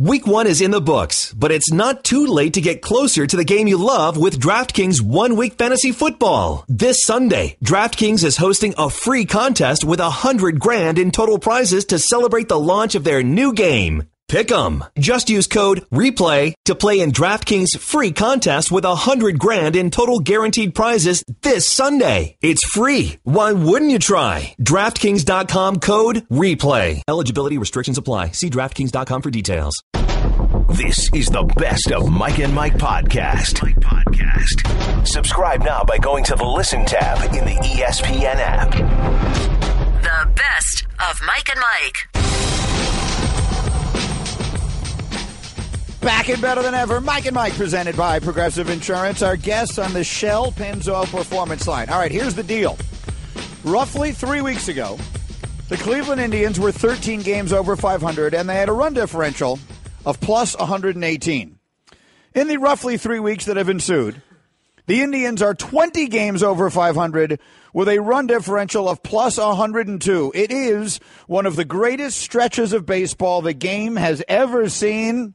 Week one is in the books, but it's not too late to get closer to the game you love with DraftKings One Week Fantasy Football. This Sunday, DraftKings is hosting a free contest with a hundred grand in total prizes to celebrate the launch of their new game. Pick 'em. Just use code REPLAY to play in DraftKings free contest with a hundred grand in total guaranteed prizes this Sunday. It's free. Why wouldn't you try? DraftKings.com code REPLAY. Eligibility restrictions apply. See DraftKings.com for details. This is the best of Mike and Mike podcast. Mike podcast. Subscribe now by going to the listen tab in the ESPN app. The best of Mike and Mike. Back and better than ever, Mike and Mike presented by Progressive Insurance. Our guests on the Shell Pennzoil Performance Line. All right, here's the deal. Roughly three weeks ago, the Cleveland Indians were 13 games over 500, and they had a run differential of plus 118. In the roughly three weeks that have ensued, the Indians are 20 games over 500 with a run differential of plus 102. It is one of the greatest stretches of baseball the game has ever seen.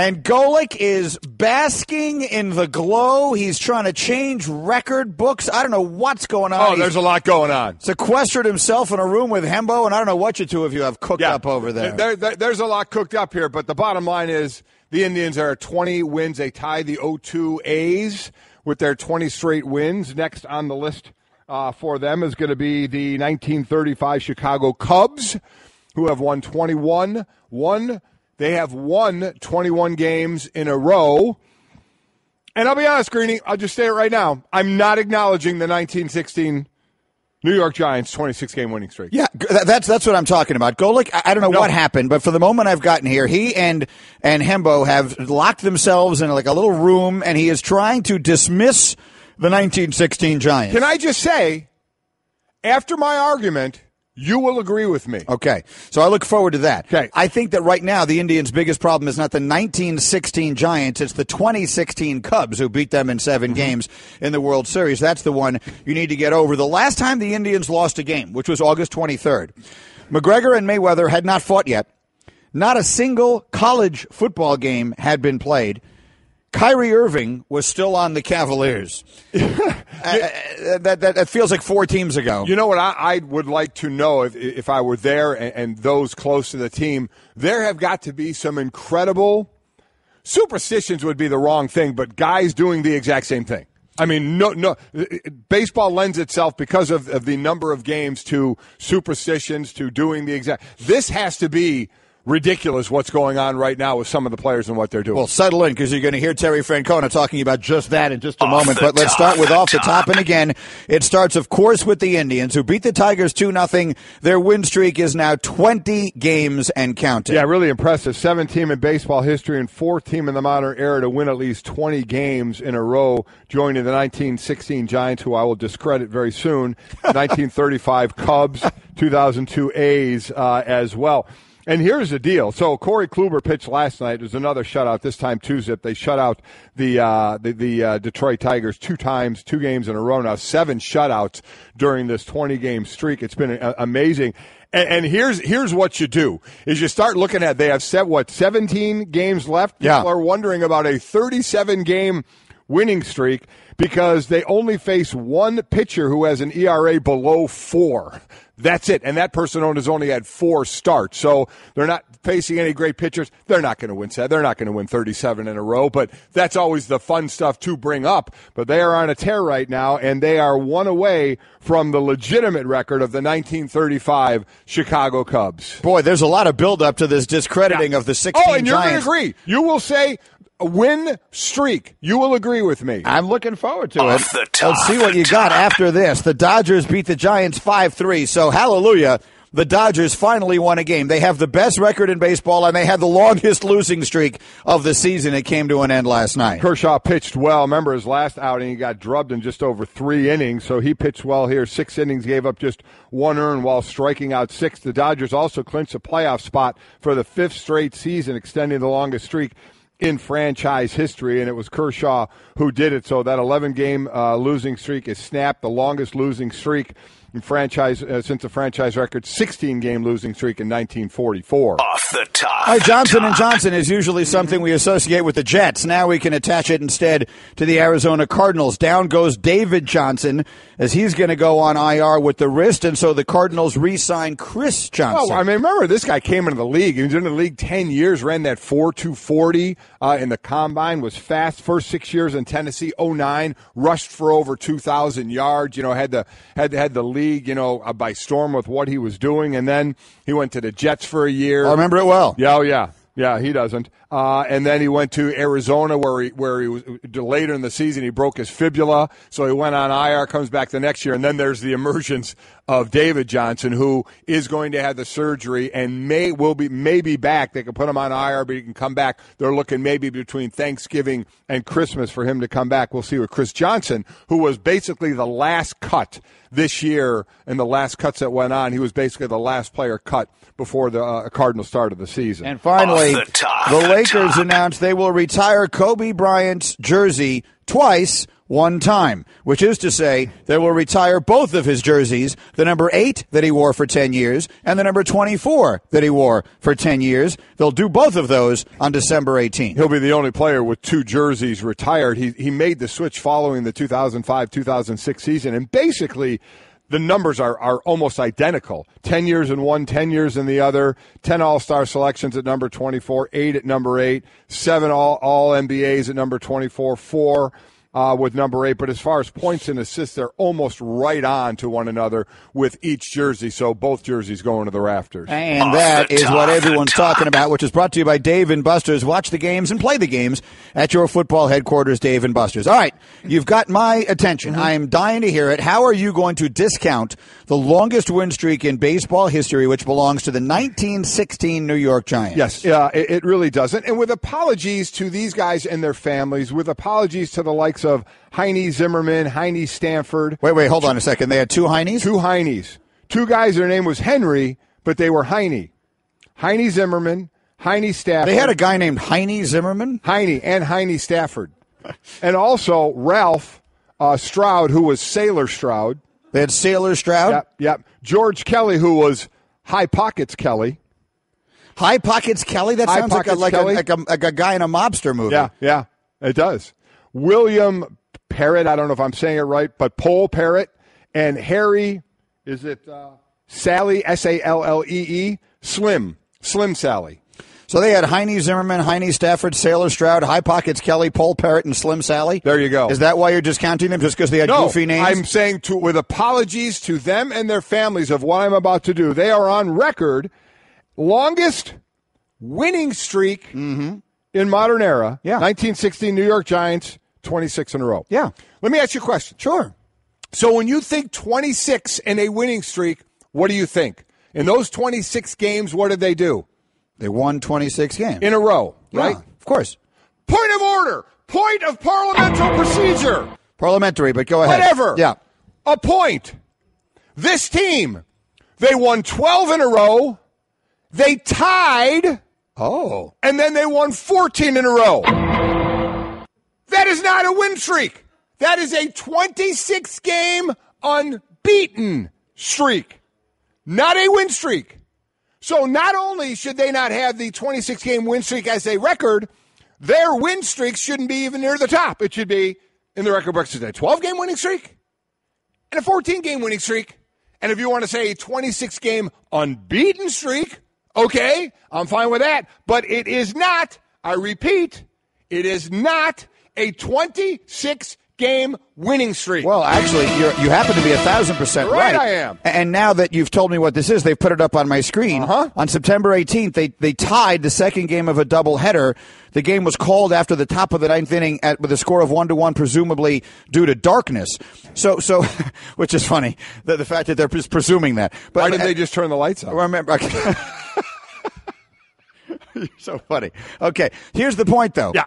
And Golic is basking in the glow. He's trying to change record books. I don't know what's going on. Oh, He's there's a lot going on. sequestered himself in a room with Hembo, and I don't know what you two of you have cooked up over there. There- there- there's a lot cooked up here, but the bottom line is the Indians are 20 wins. They tie the 0-2 A's with their 20 straight wins. Next on the list uh, for them is going to be the 1935 Chicago Cubs, who have won 21. One, they have won 21 games in a row. And I'll be honest, Greeny, I'll just say it right now. I'm not acknowledging the 1916 New York Giants 26 game winning streak. Yeah, that's that's what I'm talking about. Golic, I, I don't know No. what happened, but for the moment I've gotten here, he and and Hembo have locked themselves in like a little room, and he is trying to dismiss the 1916 Giants. Can I just say, after my argument, you will agree with me. Okay, so I look forward to that. Okay. I think that right now the Indians' biggest problem is not the 1916 Giants; it's the 2016 Cubs who beat them in 7 mm-hmm. games in the World Series. That's the one you need to get over. The last time the Indians lost a game, which was August 23rd, McGregor and Mayweather had not fought yet. Not a single college football game had been played. Kyrie Irving was still on the Cavaliers. Uh, that, that, that feels like four teams ago. You know what I, I would like to know if, if I were there and, and those close to the team? There have got to be some incredible superstitions would be the wrong thing, but guys doing the exact same thing. I mean, no, no. Baseball lends itself because of, of the number of games to superstitions, to doing the exact. This has to be ridiculous. What's going on right now with some of the players and what they're doing. Well, settle in because you're going to hear Terry Francona talking about just that in just a Off moment. the But let's start with off the top. top. And again, it starts, of course, with the Indians who beat the Tigers 2 0. Their win streak is now 20 games and counting. Yeah, really impressive. Seven team in baseball history and fourth team in the modern era to win at least 20 games in a row, joining the 1916 Giants, who I will discredit very soon, 1935 Cubs, 2002 A's uh, as well. And here's the deal. So Corey Kluber pitched last night. It was another shutout. This time two zip. They shut out the uh, the, the uh, Detroit Tigers two times, two games in a row now. Seven shutouts during this 20 game streak. It's been uh, amazing. And, and here's here's what you do is you start looking at they have set what 17 games left. Yeah. Are wondering about a 37 game winning streak because they only face one pitcher who has an ERA below four. That's it. And that person has only had four starts. So they're not facing any great pitchers. They're not going to win. They're not going to win 37 in a row, but that's always the fun stuff to bring up. But they are on a tear right now, and they are one away from the legitimate record of the 1935 Chicago Cubs. Boy, there's a lot of buildup to this discrediting of the 16 Oh, and you're going to agree. You will say win streak. You will agree with me. I'm looking forward to Off it. the Let's see what you the got after this. The Dodgers beat the Giants 5 3. So, hallelujah. The Dodgers finally won a game. They have the best record in baseball, and they had the longest losing streak of the season. It came to an end last night. Kershaw pitched well. Remember his last outing, he got drubbed in just over three innings, so he pitched well here. Six innings, gave up just one earned while striking out six. The Dodgers also clinched a playoff spot for the fifth straight season, extending the longest streak in franchise history, and it was Kershaw who did it. So that 11 game uh, losing streak is snapped, the longest losing streak franchise uh, since the franchise record 16 game losing streak in 1944. Off the top. All right, Johnson and Johnson is usually something we associate with the Jets. Now we can attach it instead to the Arizona Cardinals. Down goes David Johnson as he's going to go on IR with the wrist, and so the Cardinals re-sign Chris Johnson. Oh, I mean, remember this guy came into the league. He was in the league ten years, ran that four two forty uh, in the combine, was fast. First six years in Tennessee, 09, rushed for over two thousand yards. You know, had the had had the league, you know, uh, by storm with what he was doing, and then he went to the Jets for a year. I remember it well. Yeah, oh yeah. Yeah, he doesn't. Uh, and then he went to Arizona, where he where he was later in the season. He broke his fibula, so he went on IR. Comes back the next year, and then there's the emergence of David Johnson, who is going to have the surgery and may will be may be back. They can put him on IR, but he can come back. They're looking maybe between Thanksgiving and Christmas for him to come back. We'll see with Chris Johnson, who was basically the last cut this year, and the last cuts that went on. He was basically the last player cut before the uh, Cardinals started the season. And finally, Off the top. the Lakers announced they will retire Kobe Bryant's jersey twice, one time, which is to say they will retire both of his jerseys, the number 8 that he wore for 10 years and the number 24 that he wore for 10 years. They'll do both of those on December 18th. He'll be the only player with two jerseys retired. He he made the switch following the 2005-2006 season, and basically the numbers are, are almost identical. 10 years in one, 10 years in the other, 10 All-Star selections at number 24, 8 at number 8, 7 All, all NBAs at number 24, 4 uh, with number 8. But as far as points and assists, they're almost right on to one another with each jersey, so both jerseys going to the rafters. And Off that top, what everyone's talking about, which is brought to you by Dave and Buster's. Watch the games and play the games at your football headquarters, Dave and Buster's. All right, you've got my attention. Mm-hmm. I am dying to hear it. How are you going to discount the longest win streak in baseball history, which belongs to the 1916 New York Giants? Yes, yeah, it, it really doesn't. And with apologies to these guys and their families, with apologies to the likes of Heinie Zimmerman, Heinie Stanford, Wait, wait, hold on a second. They had two Heinies? two Heinies, two guys. Their name was Henry, but they were Heinie, Heinie Zimmerman, Heinie Stafford. They had a guy named Heinie Zimmerman? Heinie and Heinie Stafford, and also Ralph uh, Stroud, who was Sailor Stroud. They had Sailor Stroud? Yep, yep. George Kelly, who was High Pockets Kelly. High Pockets Kelly? That High sounds like a, like, a, like, a, like a guy in a mobster movie. Yeah, yeah, it does. William Parrott, I don't know if I'm saying it right, but Paul Parrott and Harry, is it uh, Sallee, S A L L E E, Slim, Slim Sallee. So they had Heinie Zimmerman, Heinie Stafford, Sailor Stroud, High Pockets Kelly, Paul Parrott, and Slim Sallee. There you go. Is that why you're discounting them just because they had No, goofy names? I'm saying to with apologies to them and their families of what I'm about to do. They are on record longest winning streak in modern era. Mm-hmm. Yeah. 1916 New York Giants, 26 in a row. Yeah. Let me ask you a question. Sure. So when you think 26 in a winning streak, what do you think? In those 26 games, what did they do? They won 26 games. In a row, right? Yeah, of course. Point of order. Point of parliamentary procedure. Parliamentary, but go ahead. Whatever. Yeah. A point. This team, they won 12 in a row. They tied, Oh. and then they won 14 in a row. That is not a win streak. That is a 26 game unbeaten streak, not a win streak. So not only should they not have the 26 game win streak as a record, their win streaks shouldn't be even near the top. It should be in the record books today. 12 game winning streak and a 14 game winning streak. And if you want to say a 26 game unbeaten streak, okay, I'm fine with that. But it is not, I repeat, it is not a 26 game winning streak. Well, actually, you're, you happen to be a thousand percent Right, right. I am. And now that you've told me what this is, they've put it up on my screen. Uh-huh. On September 18th, they they tied the second game of a doubleheader. The game was called after the top of the ninth inning at, with a score of one to one, presumably due to darkness. So, so, which is funny, the, the fact that they're just presuming that. But Why didn't they just turn the lights on? remember? You're so funny. Okay, here's the point, though. Yeah.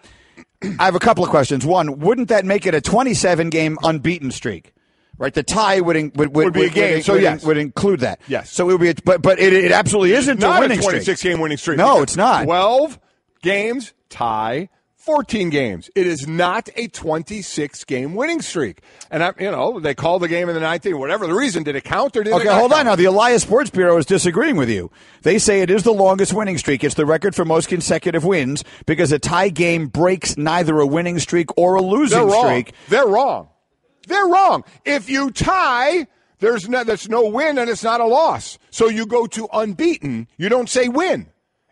I have a couple of questions. One, wouldn't that make it a 27 game unbeaten streak? Right, the tie would in, would, would, Would be a game, would, so would, yes. would include that. Yes. So it would be, a, but but it, it absolutely isn't not a winning a 26 streak. game winning streak. No, it's not. 12 games, tie, 14 games. It is not a 26 game winning streak. And I, you know, they called the game in the 19th. Whatever the reason, did it count or did Okay, it? not hold on now. The Elias Sports Bureau is disagreeing with you. They say it is the longest winning streak. It's the record for most consecutive wins because a tie game breaks neither a winning streak or a losing They're streak. They're wrong. They're wrong. If you tie, there's no, there's no win and it's not a loss. So you go to unbeaten. You don't say win.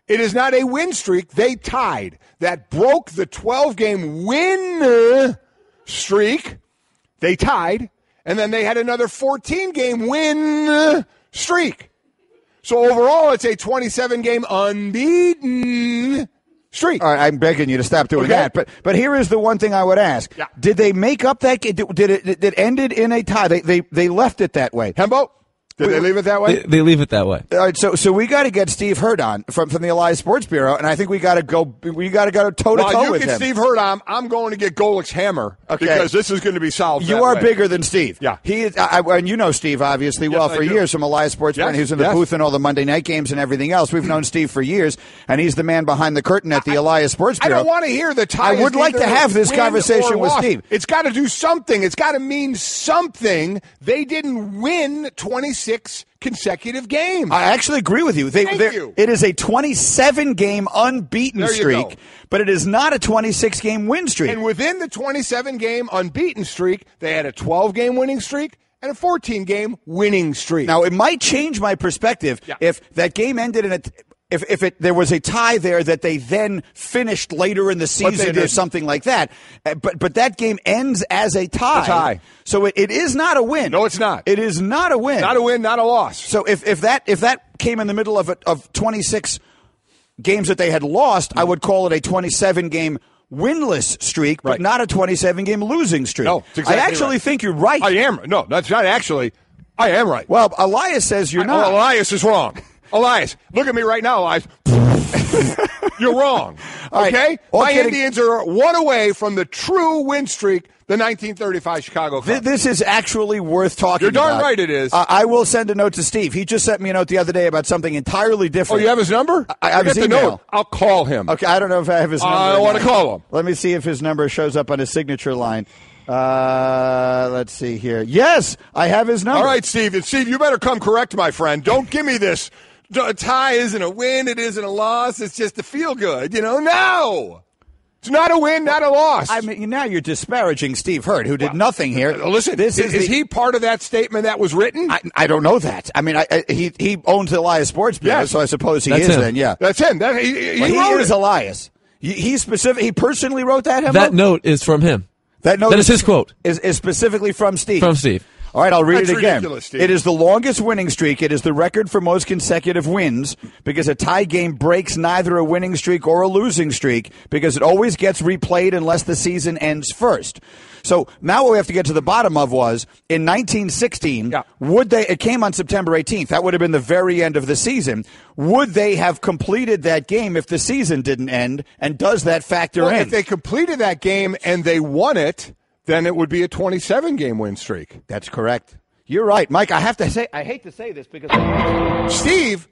It is not a win streak. They tied. That broke the 12 game win uh, streak. They tied. And then they had another 14 game win uh, streak. So overall, it's a 27 game unbeaten streak. All right, I'm begging you to stop doing Okay. that. But but here is the one thing I would ask: Yeah. Did they make up that? did it? Did it ended in a tie? They they they left it that way. Hembo, did they leave it that way? They, they leave it that way. All right, so so we got to get Steve Hirdt on from from the Elias Sports Bureau, and I think we got to go. We got to go toe to While toe you get him. Steve Hirdt on, I'm going to get Golic's hammer Okay. because this is going to be solved. You that are way. bigger than Steve. Yeah. he is. I, I- and you know Steve obviously well I for do. years from Elias Sports. Yes, Bureau. He was in the yes. booth and all the Monday night games and everything else. We've known Steve for years, and he's the man behind the curtain at the Elias Sports Bureau. I Bureau. don't want to hear the tie. I would like to have this conversation with. Steve. It's got to do something. It's got to mean something. They didn't win 26 consecutive games. I actually agree with you. They, Thank you. It is a 27 game unbeaten streak, go. but it is not a 26 game win streak. and within the 27 game unbeaten streak, they had a 12 game winning streak and a 14 game winning streak. Now it might change my perspective Yeah. if that game ended in a if if it there was a tie there that they then finished later in the season or something like that. Uh, But but that game ends as a tie. A tie. So it, it is not a win. No, it's not. It is not a win. not a win, not a loss. so if, if that if that came in the middle of a, of 26 games that they had lost, I would call it a 27 game winless streak, but Right. not a 27 game losing streak. No, it's exactly I actually right. think you're right. I am. No, that's not actually. I am right. well, Elias says you're I- not. Oh, Elias is wrong. Elias, look at me right now, Elias. You're wrong. Right. Okay? All My kidding- Indians are one away from the true win streak, the 1935 Chicago Th- This is actually worth talking You're darn about. right it is. Uh, I will send a note to Steve. He just sent me a note the other day about something entirely different. oh, you have his number? I- I have his email. note. I'll call him. Okay, I don't know if I have his number. I or wanna call him. Let me see if his number shows up on his signature line. Uh, let's see here. Yes, I have his number. All right, Steve. And Steve, you better come correct, my friend. Don't give me this. A tie isn't a win. It isn't a loss. It's just to feel good. You know, no. It's not a win, not a loss. I mean, now you're disparaging Steve Hirdt, who did nothing here. Uh, Listen, this is, is, is the- he part of that statement that was written? I, I don't know that. I mean, I, I, he he owns Elias Sports Bureau, Yes. so I suppose he That's is. him. Then, yeah. That's him. That, he he, But he wrote is it. Elias. He, he specific. He personally wrote that. Hembo? That note is from him. That note That is his quote. Is, is specifically from Steve. From Steve. All right, I'll read That's it again. It is the longest winning streak. It is the record for most consecutive wins because a tie game breaks neither a winning streak or a losing streak because it always gets replayed unless the season ends first. So now what we have to get to the bottom of was in 1916, Yeah. would they, it came on September 18th. That would have been the very end of the season. Would they have completed that game if the season didn't end? And does that factor Well, in? if they completed that game and they won it, then it would be a 27 game win streak. That's correct. You're right, Mike. I have to say, I hate to say this because Steve,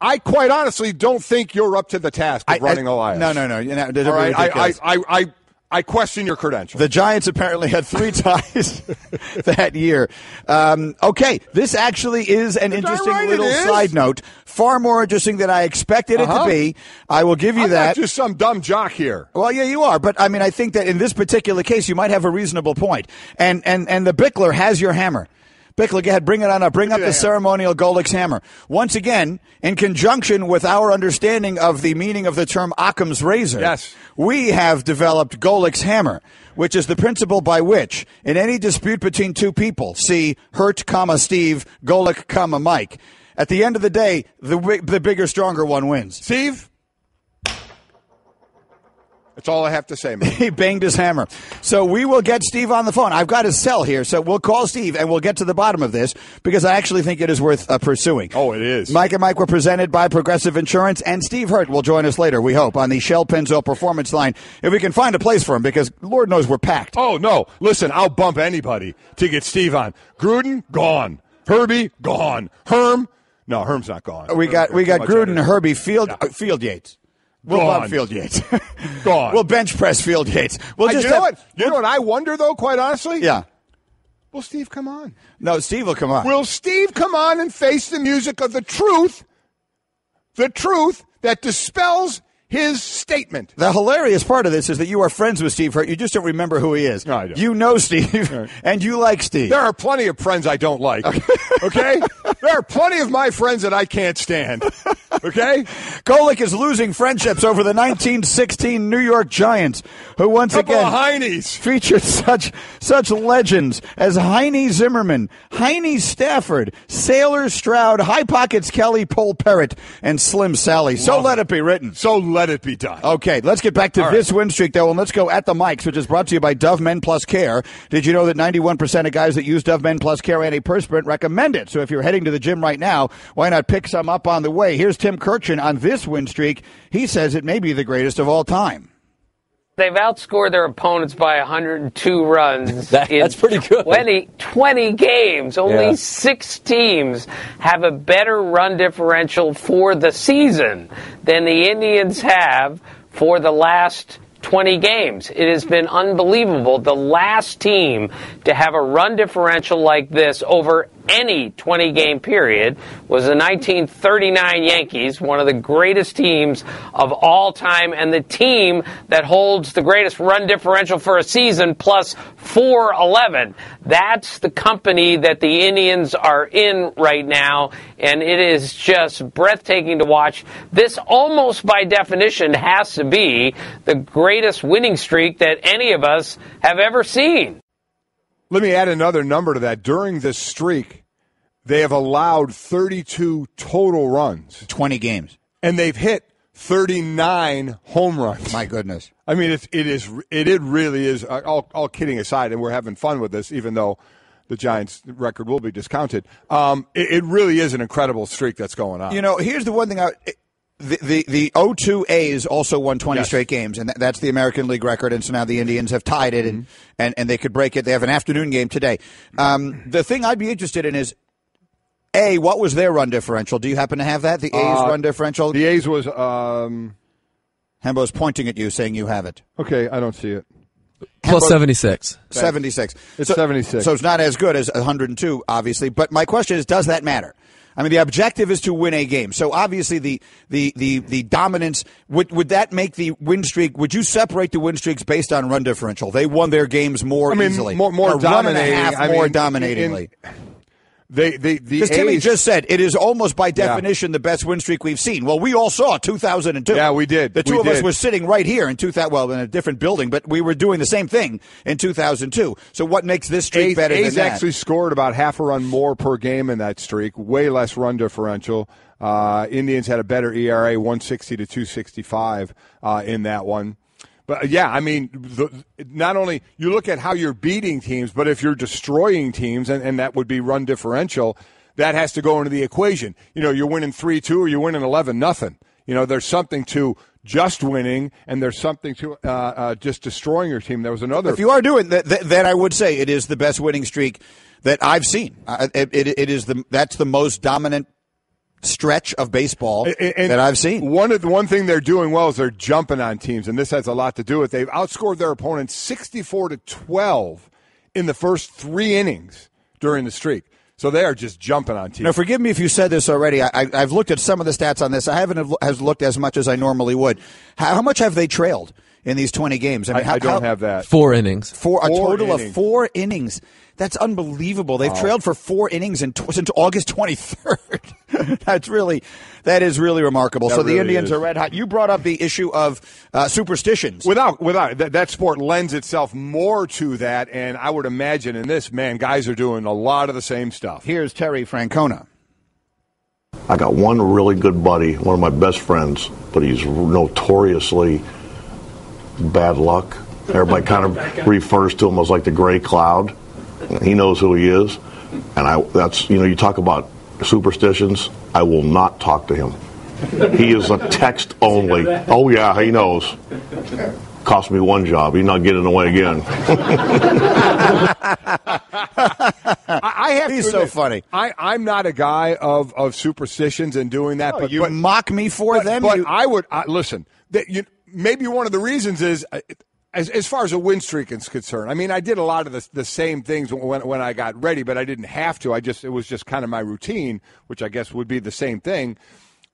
I quite honestly don't think you're up to the task of I- running I- Elias. No, no, no. You know, All right, I, I. I, I, question your credentials. The Giants apparently had three ties that year. Um, okay, this actually is an interesting right little side note. Far more interesting than I expected it Uh-huh. to be. I will give you I'm that. just some dumb jock here. Well, yeah, you are, but I mean, I think that in this particular case, you might have a reasonable point. And and and the Bickler has your hammer. Bickler, go ahead, bring it on up. Bring up the ceremonial Golic's hammer. Once again, in conjunction with our understanding of the meaning of the term Occam's razor, Yes. we have developed Golic's hammer, which is the principle by which, in any dispute between two people, see Hirdt, comma Steve, Golic, comma Mike, at the end of the day, the the bigger, stronger one wins. Steve, that's all I have to say, man. he banged his hammer. So we will get Steve on the phone. I've got his cell here, so we'll call Steve and we'll get to the bottom of this because I actually think it is worth uh, pursuing. Oh, it is. Mike and Mike were presented by Progressive Insurance, and Steve Hirdt will join us later, we hope, on the Shell Pennzoil Performance line if we can find a place for him because Lord knows we're packed. Oh no! Listen, I'll bump anybody to get Steve on. Gruden gone. Herbie gone. Herm. No, Herm's not gone. we got we got Gruden. Herbie, Field uh, Field Yates. We'll Gone. bump Field Yates. Gone. we'll bench press Field Yates. We'll just you know have- what? You know what I wonder though, quite honestly. Yeah. Will Steve come on? No, Steve will come on. Will Steve come on and face the music of the truth? The truth that dispels his statement. The hilarious part of this is that you are friends with Steve Hirdt. You just don't remember who he is. No, I don't. You know Steve, and you like Steve. There are plenty of friends I don't like. Okay? there are plenty of my friends that I can't stand. Okay? Golic is losing friendships over the 1916 New York Giants, who once Couple again heinies. featured such such legends as Heinie Zimmerman, Heinie Stafford, Sailor Stroud, High Pockets Kelly, Pole Parrott, and Slim Sallee. So let it. it be written. So let it be done. Okay, let's get back to All this win streak, though, and let's go at the mics, which is brought to you by Dove Men Plus Care. Did you know that 91% of guys that use Dove Men Plus Care antiperspirant recommend it? So if you're heading to the gym right now, why not pick some up on the way? Here's Tim Kurkjian on this win streak. He says it may be the greatest of all time. They've outscored their opponents by 102 runs. That- in that's pretty good. 20, 20 games. Only Yeah. six teams have a better run differential for the season than the Indians have for the last 20 games. It has been unbelievable. The last team to have a run differential like this over any 20 game period was the 1939 Yankees, one of the greatest teams of all time, and the team that holds the greatest run differential for a season plus 411. That's the company that the Indians are in right now, and it is just breathtaking to watch. This almost by definition has to be the greatest winning streak that any of us have ever seen. Let me add another number to that. During this streak, they have allowed 32 total runs, 20 games. and they've hit 39 home runs. My goodness. I mean, it's, it is it, it really is. uh, All, all kidding aside, and we're having fun with this, even though the Giants' record will be discounted. Um, it, it really is an incredible streak that's going on. You know, here's the one thing I. The, the the O2 A's also won 20 Yes. straight games, and that, that's the American League record. And so now the Indians have tied it, and, and, and they could break it. They have an afternoon game today. Um, the thing I'd be interested in is A, what was their run differential? Do you happen to have that? The A's Uh, run differential? the A's was um, Hembo's pointing at you, saying you have it. okay. I don't see it. Hembo- 76. 76. It's 76. So it's not as good as 102, obviously. But my question is, does that matter? I mean, the objective is to win a game. So obviously, the the the the dominance would would that make the win streak? Would you separate the win streaks based on run differential? They won their games more I mean, easily, more- more a run and a dominating. half I more mean, dominatingly. They they the Because Timmy just said it is almost by definition the best win streak we've seen. Well, we all saw 2002. Yeah, we did. The two We of us were sitting right here in 2000. Well, in a different building, but we were doing the same thing in 2002. So what makes this streak A's, better A's than that? actually scored about half a run more per game in that streak, way less run differential. Uh, Indians had a better ERA, 160 to 265 uh, in that one. But uh, yeah, I mean, the, not only you look at how you're beating teams, but if you're destroying teams, and, and that would be run differential, that has to go into the equation. You know, you're winning 3 2 or you're winning 11 nothing. You know, there's something to just winning, and there's something to uh, uh, just destroying your team. There was another. If you are doing that, th- then I would say it is the best winning streak that I've seen. Uh, it, it, it is the that's the most dominant stretch of baseball And- and that I've seen. One of the one thing they're doing well is they're jumping on teams, and this has a lot to do with. They've outscored their opponents sixty-four to twelve in the first three innings during the streak. So they are just jumping on teams. Now, forgive me if you said this already. I, I've looked at some of the stats on this. I haven't have, has looked as much as I normally would. How, how much have they trailed in these twenty games? I, how, I don't how- have that. Four innings. four a Four total innings. of four innings. That's unbelievable. They've trailed for four innings in, since August twenty third. That's really that is really remarkable. That so the Indians is. are red hot. You brought up the issue of uh, superstitions. Without, without that, that sport lends itself more to that, and I would imagine in this man, guys are doing a lot of the same stuff. Here's Terry Francona. I got one really good buddy, one of my best friends, but he's notoriously bad luck. Everybody kind of refers to him as like the gray cloud. He knows who he is, and I. That's you know you talk about superstitions. I will not talk to him. He is a text only. Oh yeah, he knows. Cost me one job. He's not getting away again. I, I have He's to so admit, funny. I, I'm not a guy of, of superstitions and doing that, but you but, mock me for but, them. But You- I would I, listen. that you maybe one of the reasons is uh, as, as far as a win streak is concerned. I mean, I did a lot of the, the same things when when I got ready, but I didn't have to. I just it was just kind of my routine, which I guess would be the same thing.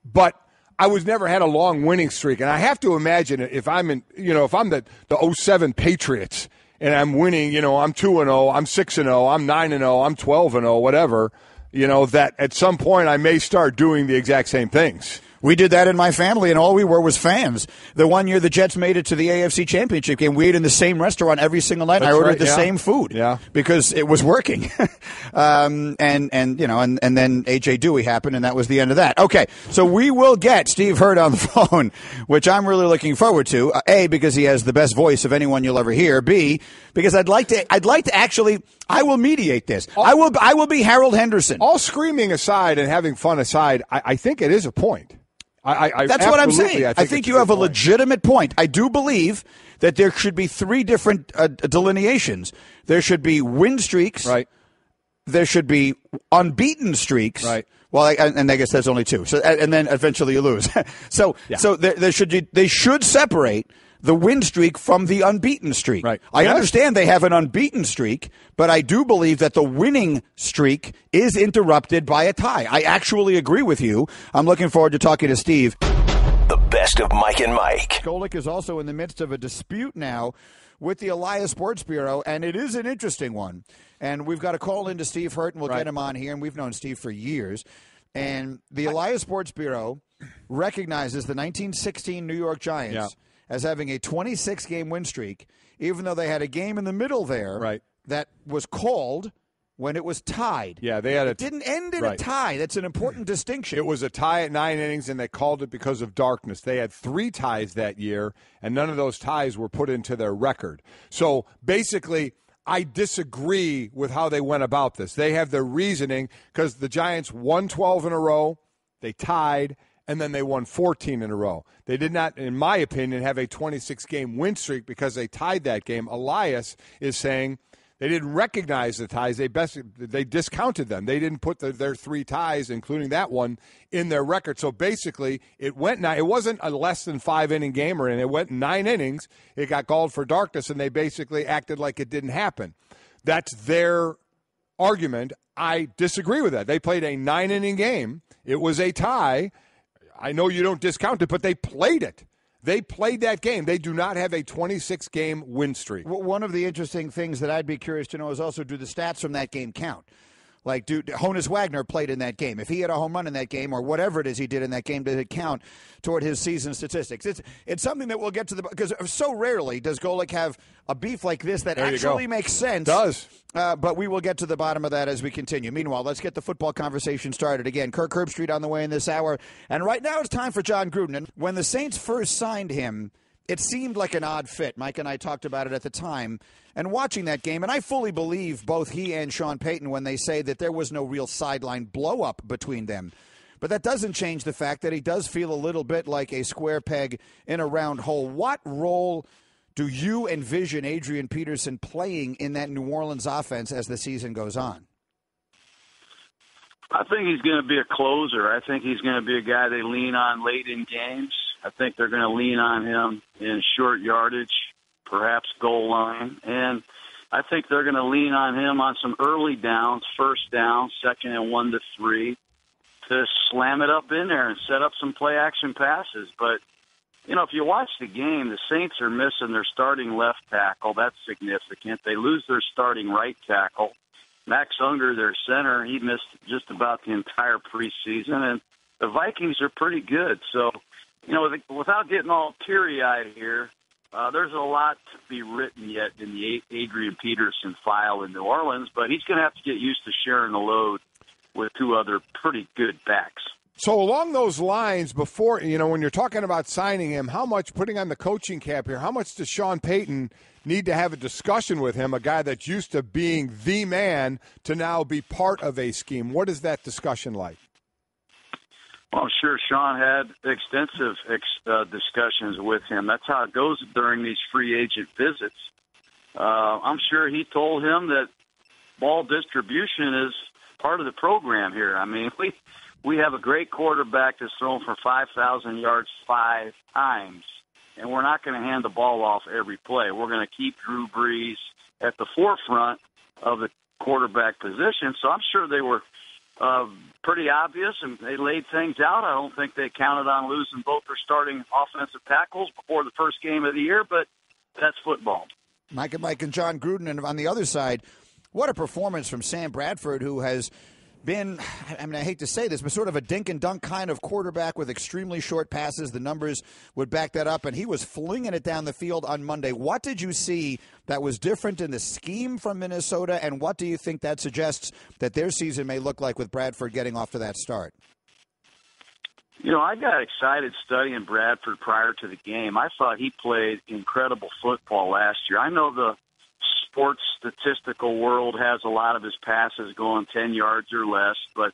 But I was never had a long winning streak, and I have to imagine if I'm in, you know, if I'm the the 07 Patriots and I'm winning, you know, I'm two and zero, I'm six and zero, I'm nine and zero, I'm twelve and zero, whatever. You know that at some point I may start doing the exact same things. We did that in my family, and all we were was fans. The one year the Jets made it to the AFC Championship game, we ate in the same restaurant every single night. That's I ordered right, the yeah. same food, Yeah. because it was working. um, and and you know, and, and then AJ Duhe happened, and that was the end of that. Okay, so we will get Steve Hirdt on the phone, which I'm really looking forward to. Uh, a because he has the best voice of anyone you'll ever hear. B because I'd like to I'd like to actually I will mediate this. I will I will be Harold Henderson. All screaming aside and having fun aside, I, I think it is a point. I, I, I That's what I'm saying. I think, it's you good have a point. legitimate point. I do believe that there should be three different uh, delineations. There should be win streaks. right. There should be unbeaten streaks. Right. Well, I, and I guess that's only two. So, and then eventually you lose. so, so there, there should be, they should separate the win streak from the unbeaten streak. Right. I Yes. understand they have an unbeaten streak, but I do believe that the winning streak is interrupted by a tie. I actually agree with you. I'm looking forward to talking to Steve. The best of Mike and Mike. Golic is also in the midst of a dispute now with the Elias Sports Bureau, and it is an interesting one. And we've got a call into Steve Hirdt, and we'll Right. get him on here. And we've known Steve for years. And the Elias Sports Bureau recognizes the 1916 New York Giants Yeah. As having a 26 game win streak, even though they had a game in the middle there Right. that was called when it was tied. Yeah, they had a It didn't end in Right. a tie. That's an important distinction. It was a tie at nine innings, and they called it because of darkness. They had three ties that year, and none of those ties were put into their record. So basically, I disagree with how they went about this. They have their reasoning because the Giants won 12 in a row, they tied, and then they won 14 in a row. They did not, in my opinion, have a 26 game win streak because they tied that game. Elias is saying they didn't recognize the ties. They best they discounted them. They didn't put the, their three ties, including that one, in their record. So basically, it went nine. It wasn't a less than five inning game, or and it went nine innings. It got called for darkness, and they basically acted like it didn't happen. That's their argument. I disagree with that. They played a nine inning game. It was a tie. I know you don't discount it, but they played it. They played that game. They do not have a 26 game win streak. One of the interesting things that I'd be curious to know is also do the stats from that game count? Like, do Honus Wagner played in that game? If he had a home run in that game, or whatever it is he did in that game, did it count toward his season statistics? It's it's something that we'll get to the because so rarely does Golic have a beef like this that There actually makes sense. Does. Uh, but we will get to the bottom of that as we continue. Meanwhile, let's get the football conversation started again. Kirk Herbstreit on the way in this hour, and right now it's time for Jon Gruden. And when the Saints first signed him, it seemed like an odd fit. Mike and I talked about it at the time. And watching that game, and I fully believe both he and Sean Payton when they say that there was no real sideline blow up between them. But that doesn't change the fact that he does feel a little bit like a square peg in a round hole. What role do you envision Adrian Peterson playing in that New Orleans offense as the season goes on? I think he's going to be a closer. I think he's going to be a guy they lean on late in games. I think they're going to lean on him in short yardage, perhaps goal line, and I think they're going to lean on him on some early downs, first down, second and one to three, to slam it up in there and set up some play action passes. But you know, if you watch the game, the Saints are missing their starting left tackle. That's significant. They lose their starting right tackle. Max Unger, their center, he missed just about the entire preseason, and the Vikings are pretty good. So, you know, without getting all teary-eyed here, uh, there's a lot to be written yet in the Adrian Peterson file in New Orleans, but he's going to have to get used to sharing the load with two other pretty good backs. So along those lines, before you know, when you're talking about signing him, how much putting on the coaching cap here? How much does Sean Payton need to have a discussion with him? A guy that's used to being the man to now be part of a scheme. What is that discussion like? Well, I'm sure Sean had extensive ex- uh, discussions with him. That's how it goes during these free agent visits. Uh, I'm sure he told him that ball distribution is part of the program here. I mean, we we have a great quarterback that's thrown for 5,000 yards five times and we're not going to hand the ball off every play. We're going to keep Drew Brees at the forefront of the quarterback position. So I'm sure they were uh, pretty obvious, and they laid things out. I don't think they counted on losing both their starting offensive tackles before the first game of the year, but that's football. Mike and Mike and Jon Gruden, and on the other side, what a performance from Sam Bradford, who has been, I mean, I hate to say this, but sort of a dink and dunk kind of quarterback with extremely short passes. The numbers would back that up, and he was flinging it down the field on Monday. What did you see that was different in the scheme from Minnesota, and what do you think that suggests that their season may look like with Bradford getting off to that start? You know, I got excited studying Bradford prior to the game. I thought he played incredible football last year. I know the sports statistical world has a lot of his passes going 10 yards or less, but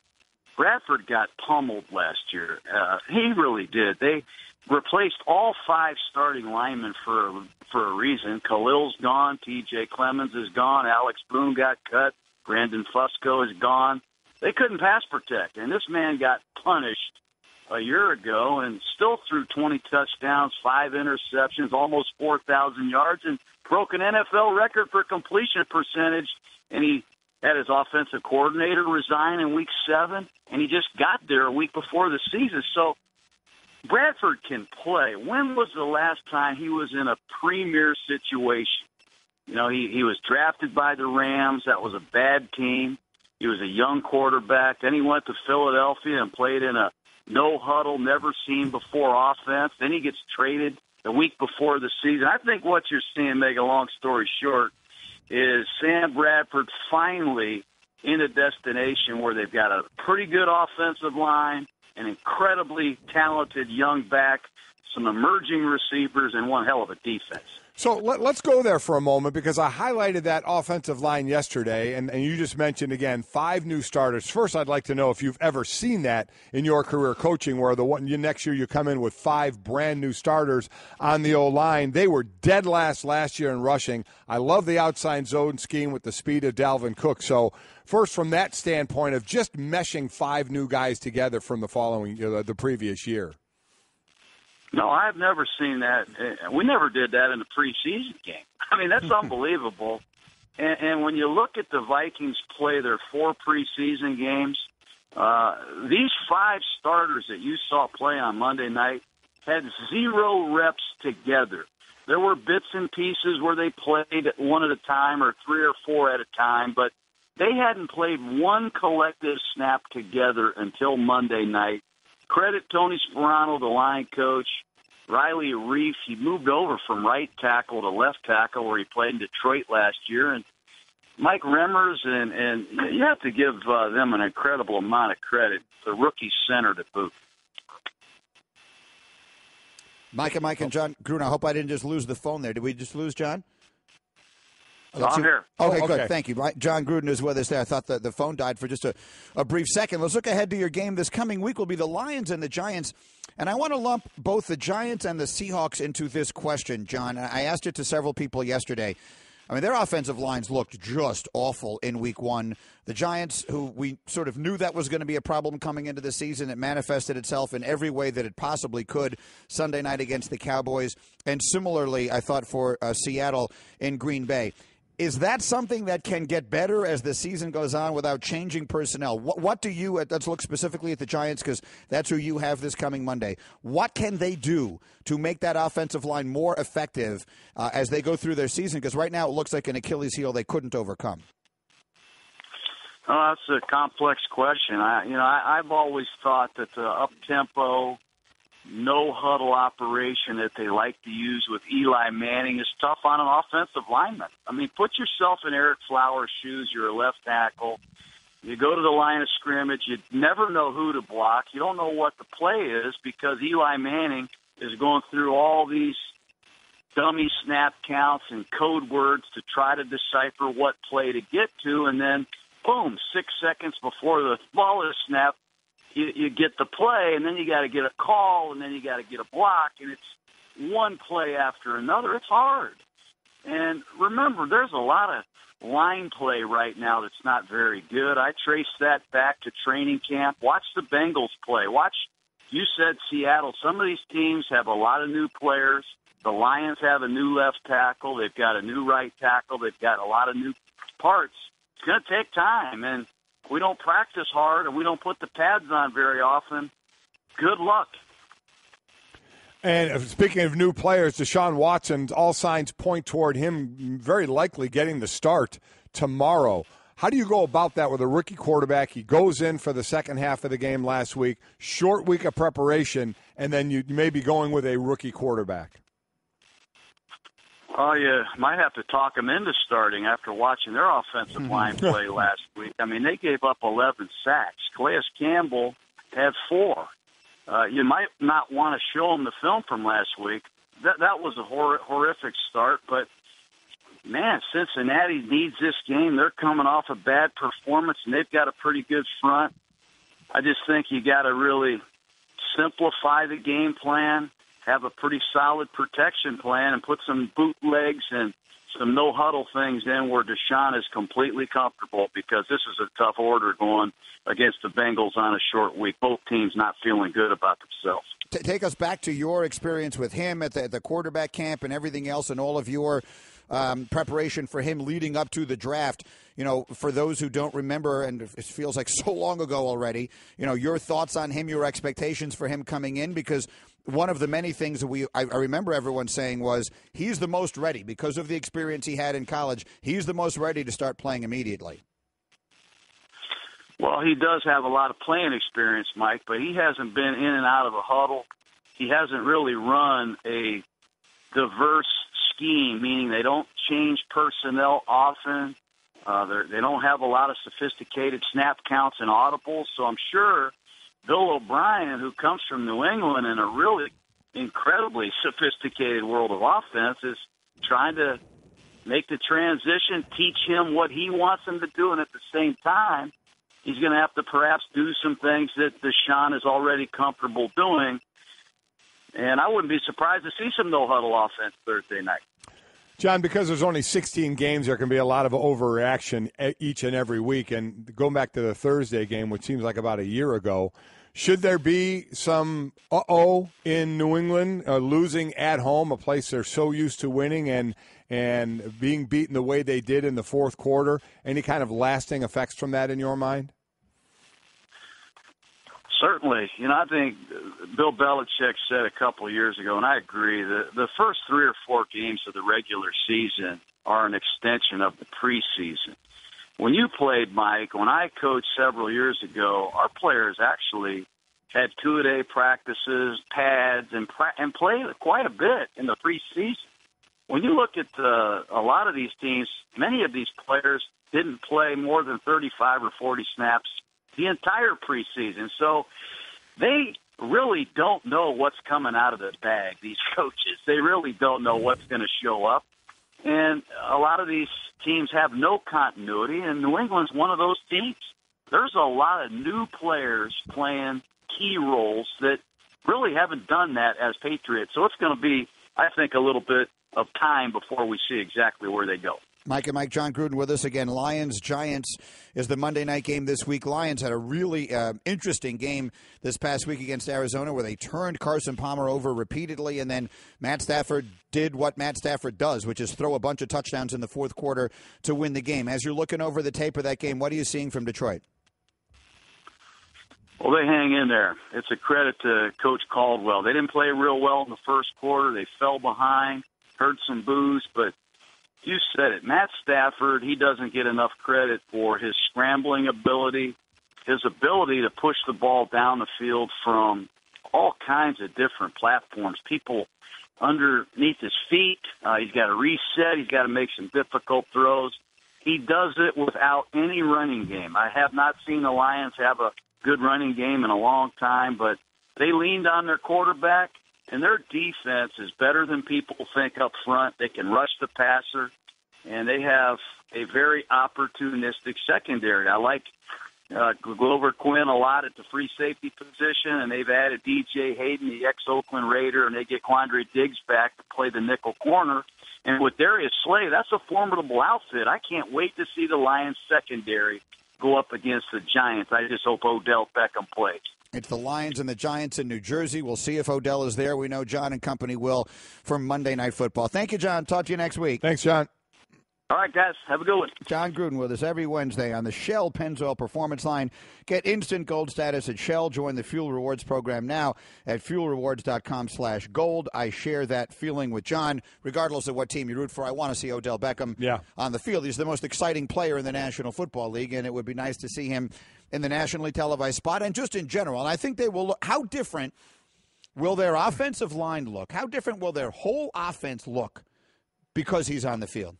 Bradford got pummeled last year. Uh, he really did. They replaced all five starting linemen for for a reason. Kalil's gone, T.J. Clemmings is gone, Alex Boone got cut, Brandon Fusco is gone. They couldn't pass protect, and this man got punished a year ago and still threw 20 touchdowns, five interceptions, almost 4,000 yards, and broke an NFL record for completion percentage. And he had his offensive coordinator resign in week seven, and he just got there a week before the season. So Bradford can play. When was the last time he was in a premier situation? You know, he, he was drafted by the Rams. That was a bad team. He was a young quarterback. Then he went to Philadelphia and played in a no huddle, never seen before offense. Then he gets traded the week before the season. I think what you're seeing, make a long story short, is Sam Bradford finally in a destination where they've got a pretty good offensive line, an incredibly talented young back, some emerging receivers, and one hell of a defense. So let, us go there for a moment because I highlighted that offensive line yesterday, and, and you just mentioned again five new starters. First, I'd like to know if you've ever seen that in your career coaching, where the one you, next year you come in with five brand new starters on the O line. They were dead last last year in rushing. I love the outside zone scheme with the speed of Dalvin Cook. So first, from that standpoint of just meshing five new guys together from the following you know, the previous year. No, I've never seen that. Uh, we never did that in the preseason game. I mean, that's unbelievable. And, and when you look at the Vikings play their four preseason games, uh, these five starters that you saw play on Monday night had zero reps together. There were bits and pieces where they played one at a time or three or four at a time, but they hadn't played one collective snap together until Monday night credit Tony Sparano, the line coach. Riley Reiff, he moved over from right tackle to left tackle where he played in Detroit last year. And Mike Remmers, and, and you have to give uh, them an incredible amount of credit. The rookie center to boot. Mike and Mike and Jon Gruden, I hope I didn't just lose the phone there. Did we just lose Jon? I'm here. Okay, oh, okay, good. Thank you. Jon Gruden is with us there. I thought that the phone died for just a, a brief second. Let's look ahead to your game this coming week. Will be the Lions and the Giants. And I want to lump both the Giants and the Seahawks into this question, John. I asked it to several people yesterday. I mean, their offensive lines looked just awful in week one. The Giants, who we sort of knew that was going to be a problem coming into the season, it manifested itself in every way that it possibly could Sunday night against the Cowboys. And similarly, I thought for uh, Seattle in Green Bay. Is that something that can get better as the season goes on without changing personnel? What, what do you, let's look specifically at the Giants because that's who you have this coming Monday. What can they do to make that offensive line more effective uh, as they go through their season? Because right now it looks like an Achilles heel they couldn't overcome. Oh, that's a complex question. I, you know, I, I've always thought that the up tempo, no huddle operation that they like to use with Eli Manning is tough on an offensive lineman. I mean, put yourself in Ereck Flowers' shoes. You're a left tackle. You go to the line of scrimmage. You never know who to block. You don't know what the play is because Eli Manning is going through all these dummy snap counts and code words to try to decipher what play to get to. And then, boom, six seconds before the ball is snapped, you, you get the play, and then you got to get a call, and then you got to get a block, and it's one play after another. It's hard. And remember, there's a lot of line play right now that's not very good. I trace that back to training camp. Watch the Bengals play. Watch, you said Seattle. Some of these teams have a lot of new players. The Lions have a new left tackle. They've got a new right tackle. They've got a lot of new parts. It's going to take time, and we don't practice hard, and we don't put the pads on very often. Good luck. And uh, speaking of new players, Deshaun Watson, all signs point toward him very likely getting the start tomorrow. How do you go about that with a rookie quarterback? He goes in for the second half of the game last week, short week of preparation, and then you may be going with a rookie quarterback. Oh, you might have to talk them into starting after watching their offensive line play last week. I mean, they gave up 11 sacks. Calais Campbell had four. Uh, you might not want to show them the film from last week. That that was a hor- horrific start, but man, Cincinnati needs this game. They're coming off a bad performance, and they've got a pretty good front. I just think you got to really simplify the game plan, have a pretty solid protection plan, and put some bootlegs and some no huddle things in where Deshaun is completely comfortable because this is a tough order going against the Bengals on a short week. Both teams not feeling good about themselves. T- take us back to your experience with him at the, the quarterback camp and everything else, and all of your um, preparation for him leading up to the draft. You know, for those who don't remember, and it feels like so long ago already, you know, your thoughts on him, your expectations for him coming in, because one of the many things that we I, I remember everyone saying was he's the most ready because of the experience he had in college. He's the most ready to start playing immediately. Well, he does have a lot of playing experience, Mike, but he hasn't been in and out of a huddle. He hasn't really run a diverse scheme, meaning they don't change personnel often. Uh, they don't have a lot of sophisticated snap counts and audibles. So I'm sure Bill O'Brien, who comes from New England in a really incredibly sophisticated world of offense, is trying to make the transition, teach him what he wants him to do, and at the same time, he's going to have to perhaps do some things that Deshaun is already comfortable doing. And I wouldn't be surprised to see some no huddle offense Thursday night. John, because there's only 16 games, there can be a lot of overreaction each and every week. And going back to the Thursday game, which seems like about a year ago, should there be some uh oh in New England uh, losing at home, a place they're so used to winning and and being beaten the way they did in the fourth quarter? Any kind of lasting effects from that in your mind? Certainly, you know, I think Bill Belichick said a couple of years ago, and I agree that the first three or four games of the regular season are an extension of the preseason. When you played, Mike, when I coached several years ago, our players actually had two a day practices, pads, and and played quite a bit in the preseason. When you look at uh, a lot of these teams, many of these players didn't play more than 35 or 40 snaps the entire preseason. So they really don't know what's coming out of the bag, these coaches. They really don't know what's going to show up. And a lot of these teams have no continuity, and New England's one of those teams. There's a lot of new players playing key roles that really haven't done that as Patriots. So it's going to be, I think, a little bit of time before we see exactly where they go. Mike and Mike, Jon Gruden with us again. Lions Giants is the Monday night game this week. Lions had a really uh, interesting game this past week against Arizona where they turned Carson Palmer over repeatedly, and then Matt Stafford did what Matt Stafford does, which is throw a bunch of touchdowns in the fourth quarter to win the game. As you're looking over the tape of that game, what are you seeing from Detroit? Well, they hang in there. It's a credit to Coach Caldwell. They didn't play real well in the first quarter. They fell behind, heard some boos, but you said it. Matt Stafford, he doesn't get enough credit for his scrambling ability, his ability to push the ball down the field from all kinds of different platforms. People underneath his feet. Uh, he's got to reset. He's got to make some difficult throws. He does it without any running game. I have not seen the Lions have a good running game in a long time, but they leaned on their quarterback, and their defense is better than people think up front. They can rush the passer, and they have a very opportunistic secondary. I like uh, Glover Quinn a lot at the free safety position, and they've added DJ Hayden, the ex-Oakland Raider, and they get Quandre Diggs back to play the nickel corner. And with Darius Slay, that's a formidable outfit. I can't wait to see the Lions secondary go up against the Giants. I just hope Odell Beckham plays. It's the Lions and the Giants in New Jersey. We'll see if Odell is there. We know John and company will for Monday Night Football. Thank you, John. Talk to you next week. Thanks, John. All right, guys. Have a good one. Jon Gruden with us every Wednesday on the Shell Pennzoil Performance Line. Get instant gold status at Shell. Join the Fuel Rewards program now at fuelrewards.com slash gold. I share that feeling with John. Regardless of what team you root for, I want to see Odell Beckham Yeah. on the field. He's the most exciting player in the National Football League, and it would be nice to see him in the nationally televised spot and just in general. And I think they will look, how different will their offensive line look? How different will their whole offense look because he's on the field?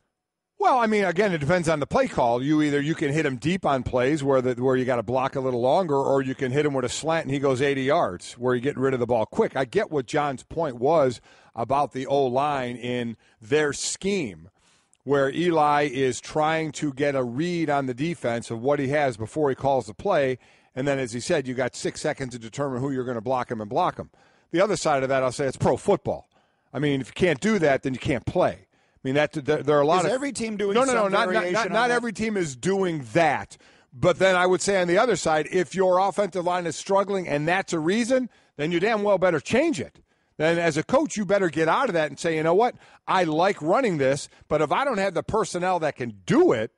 Well, I mean, again, it depends on the play call. You either you can hit him deep on plays where the, where you got to block a little longer, or you can hit him with a slant and he goes 80 yards where you're getting rid of the ball quick. I get what John's point was about the O line in their scheme, where Eli is trying to get a read on the defense of what he has before he calls the play, and then, as he said, you got six seconds to determine who you're going to block him and block him. The other side of that, I'll say, it's pro football. I mean, if you can't do that, then you can't play. I mean, that there, there are a lot Is of every team doing no, no, no, not not, not, not every team is doing that. But then I would say on the other side, if your offensive line is struggling and that's a reason, then you damn well better change it. Then as a coach, you better get out of that and say, you know what, I like running this, but if I don't have the personnel that can do it,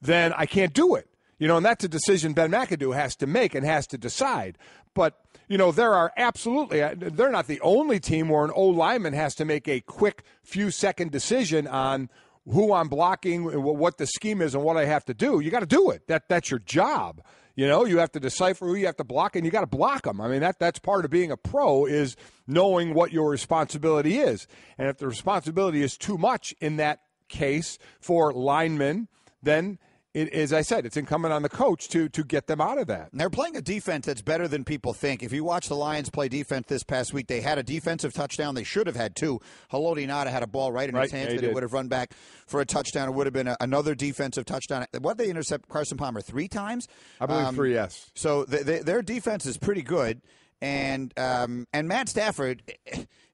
then I can't do it. You know, and that's a decision Ben McAdoo has to make and has to decide. But, you know, there are absolutely, uh, they're not the only team where an O lineman has to make a quick few second decision on who I'm blocking, wh- what the scheme is, and what I have to do. You got to do it. That That's your job. You know, you have to decipher who you have to block, and you got to block them. I mean, that that's part of being a pro is knowing what your responsibility is. And if the responsibility is too much in that case for linemen, then it, as I said, it's incumbent on the coach to to get them out of that. And they're playing a defense that's better than people think. If you watch the Lions play defense this past week, they had a defensive touchdown. They should have had two. Haloti Ngata had a ball right in Right, his hands that it would have run back for a touchdown. It would have been a, another defensive touchdown. What they intercept Carson Palmer three times? I believe Um, three, yes. So th th their defense is pretty good, and um, and Matt Stafford.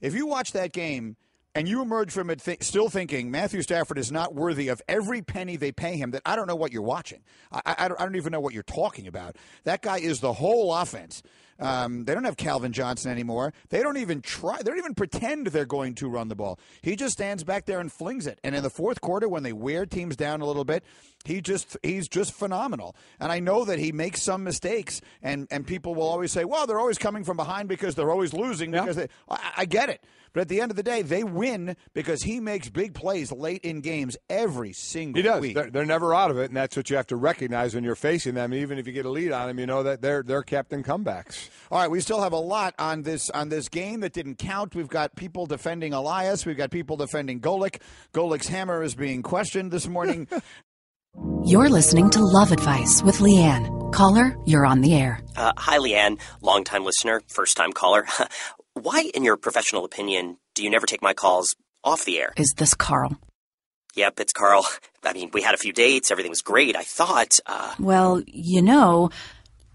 If you watch that game and you emerge from it th- still thinking Matthew Stafford is not worthy of every penny they pay him, that I don't know what you're watching. I, I, I don't, I don't even know what you're talking about. That guy is the whole offense. Um, they don't have Calvin Johnson anymore. They don't even try. They don't even pretend they're going to run the ball. He just stands back there and flings it. And in the fourth quarter, when they wear teams down a little bit, he just he's just phenomenal. And I know that he makes some mistakes, and and people will always say, well, they're always coming from behind because they're always losing. Because they, I, I get it. But at the end of the day, they win because he makes big plays late in games every single He does. week. They're, they're never out of it, and that's what you have to recognize when you're facing them. Even if you get a lead on them, you know that they're they're Captain comebacks. All right, we still have a lot on this on this game that didn't count. We've got people defending Elias. We've got people defending Golic. Golic's hammer is being questioned this morning. You're listening to Love Advice with Leanne. Caller, you're on the air. Uh, hi, Leanne, longtime listener, first time caller. Why, in your professional opinion, do you never take my calls off the air? Is this Carl? Yep, it's Carl. I mean, we had a few dates, everything was great. I thought, uh, Well, you know,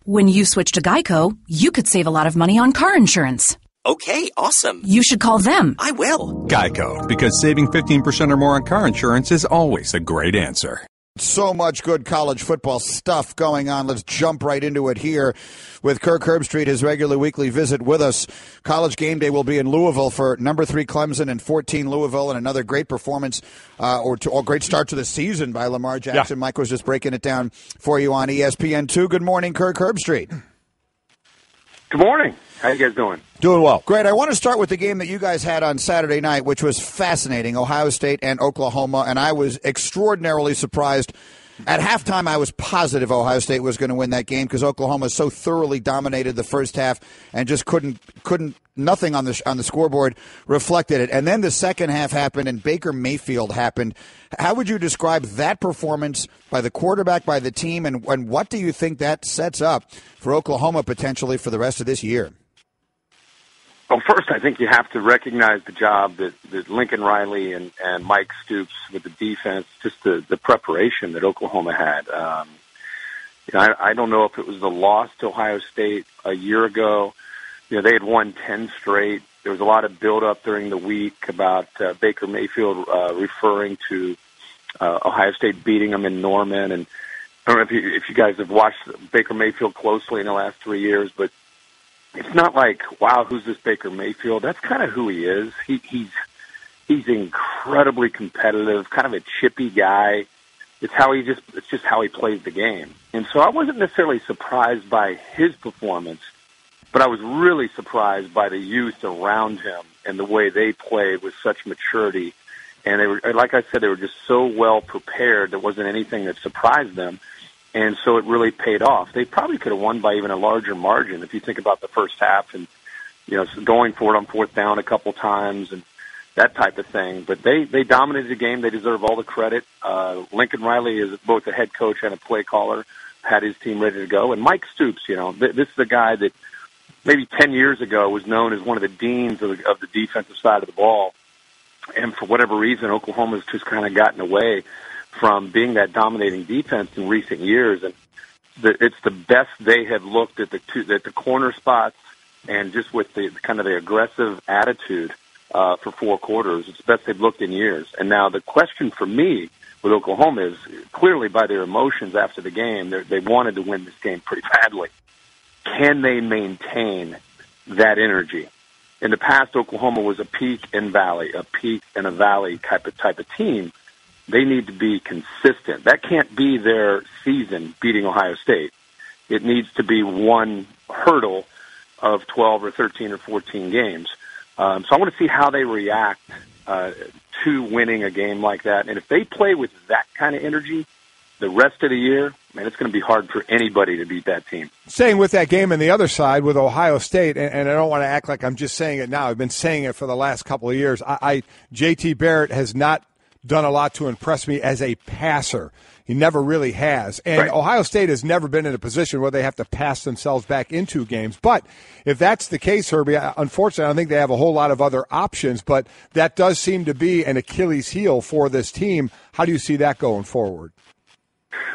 when you switch to Geico, you could save a lot of money on car insurance. okay, awesome. You should call them. I will. Geico, because saving 15% or more on car insurance is always a great answer. So much good college football stuff going on. Let's jump right into it here with Kirk Herbstreit, his regular weekly visit with us. College game day will be in Louisville for number three Clemson and 14 Louisville, and another great performance uh, or, to, or great start to the season by Lamar Jackson. Mike was just breaking it down for you on E ESPN2. Good morning, Kirk Herbstreit. Good morning. How you guys doing? Doing well. Great. I want to start with the game that you guys had on Saturday night, which was fascinating Ohio State and Oklahoma. And I was extraordinarily surprised. At halftime, I was positive Ohio State was going to win that game because Oklahoma so thoroughly dominated the first half and just couldn't couldn't nothing on the on the scoreboard reflected it. And then the second half happened and Baker Mayfield happened. How would you describe that performance by the quarterback, by the team, and, and what do you think that sets up for Oklahoma potentially for the rest of this year? Well, first, I think you have to recognize the job that, that Lincoln Riley and, and Mike Stoops with the defense, just the, the preparation that Oklahoma had. Um, you know, I, I don't know if it was the loss to Ohio State a year ago. You know, they had won 10 straight. There was a lot of buildup during the week about uh, Baker Mayfield uh, referring to uh, Ohio State beating them in Norman. And I don't know if you, if you guys have watched Baker Mayfield closely in the last three years, but it's not like, wow, who's this Baker Mayfield? That's kind of who he is. He, he's he's incredibly competitive, kind of a chippy guy. It's how he just it's just how he plays the game. And so I wasn't necessarily surprised by his performance, but I was really surprised by the youth around him and the way they played with such maturity. And they were, like I said, they were just so well prepared. There wasn't anything that surprised them. And so it really paid off. They probably could have won by even a larger margin if you think about the first half and, you know, going for it on fourth down a couple times and that type of thing. But they, they dominated the game. They deserve all the credit. Uh, Lincoln Riley is both a head coach and a play caller, had his team ready to go. And Mike Stoops, you know, th- this is a guy that maybe 10 years ago was known as one of the deans of the, of the defensive side of the ball. And for whatever reason, Oklahoma's just kind of gotten away from being that dominating defense in recent years, and the, it's the best they have looked at the two, at the corner spots, and just with the kind of the aggressive attitude uh, for four quarters, it's the best they've looked in years. And now the question for me with Oklahoma is clearly by their emotions after the game, they wanted to win this game pretty badly. Can they maintain that energy? In the past, Oklahoma was a peak and valley, a peak and a valley type of type of team they need to be consistent. That can't be their season beating Ohio State. It needs to be one hurdle of 12 or 13 or 14 games. Um, so I want to see how they react uh, to winning a game like that. And if they play with that kind of energy the rest of the year, man, it's going to be hard for anybody to beat that team. Staying with that game on the other side with Ohio State, and, and, I don't want to act like I'm just saying it now. I've been saying it for the last couple of years. I, I JT Barrett has not done a lot to impress me as a passer. He never really has. And right. Ohio State has never been in a position where they have to pass themselves back into games. But if that's the case, Herbie, unfortunately, I don't think they have a whole lot of other options. But that does seem to be an Achilles heel for this team. How do you see that going forward?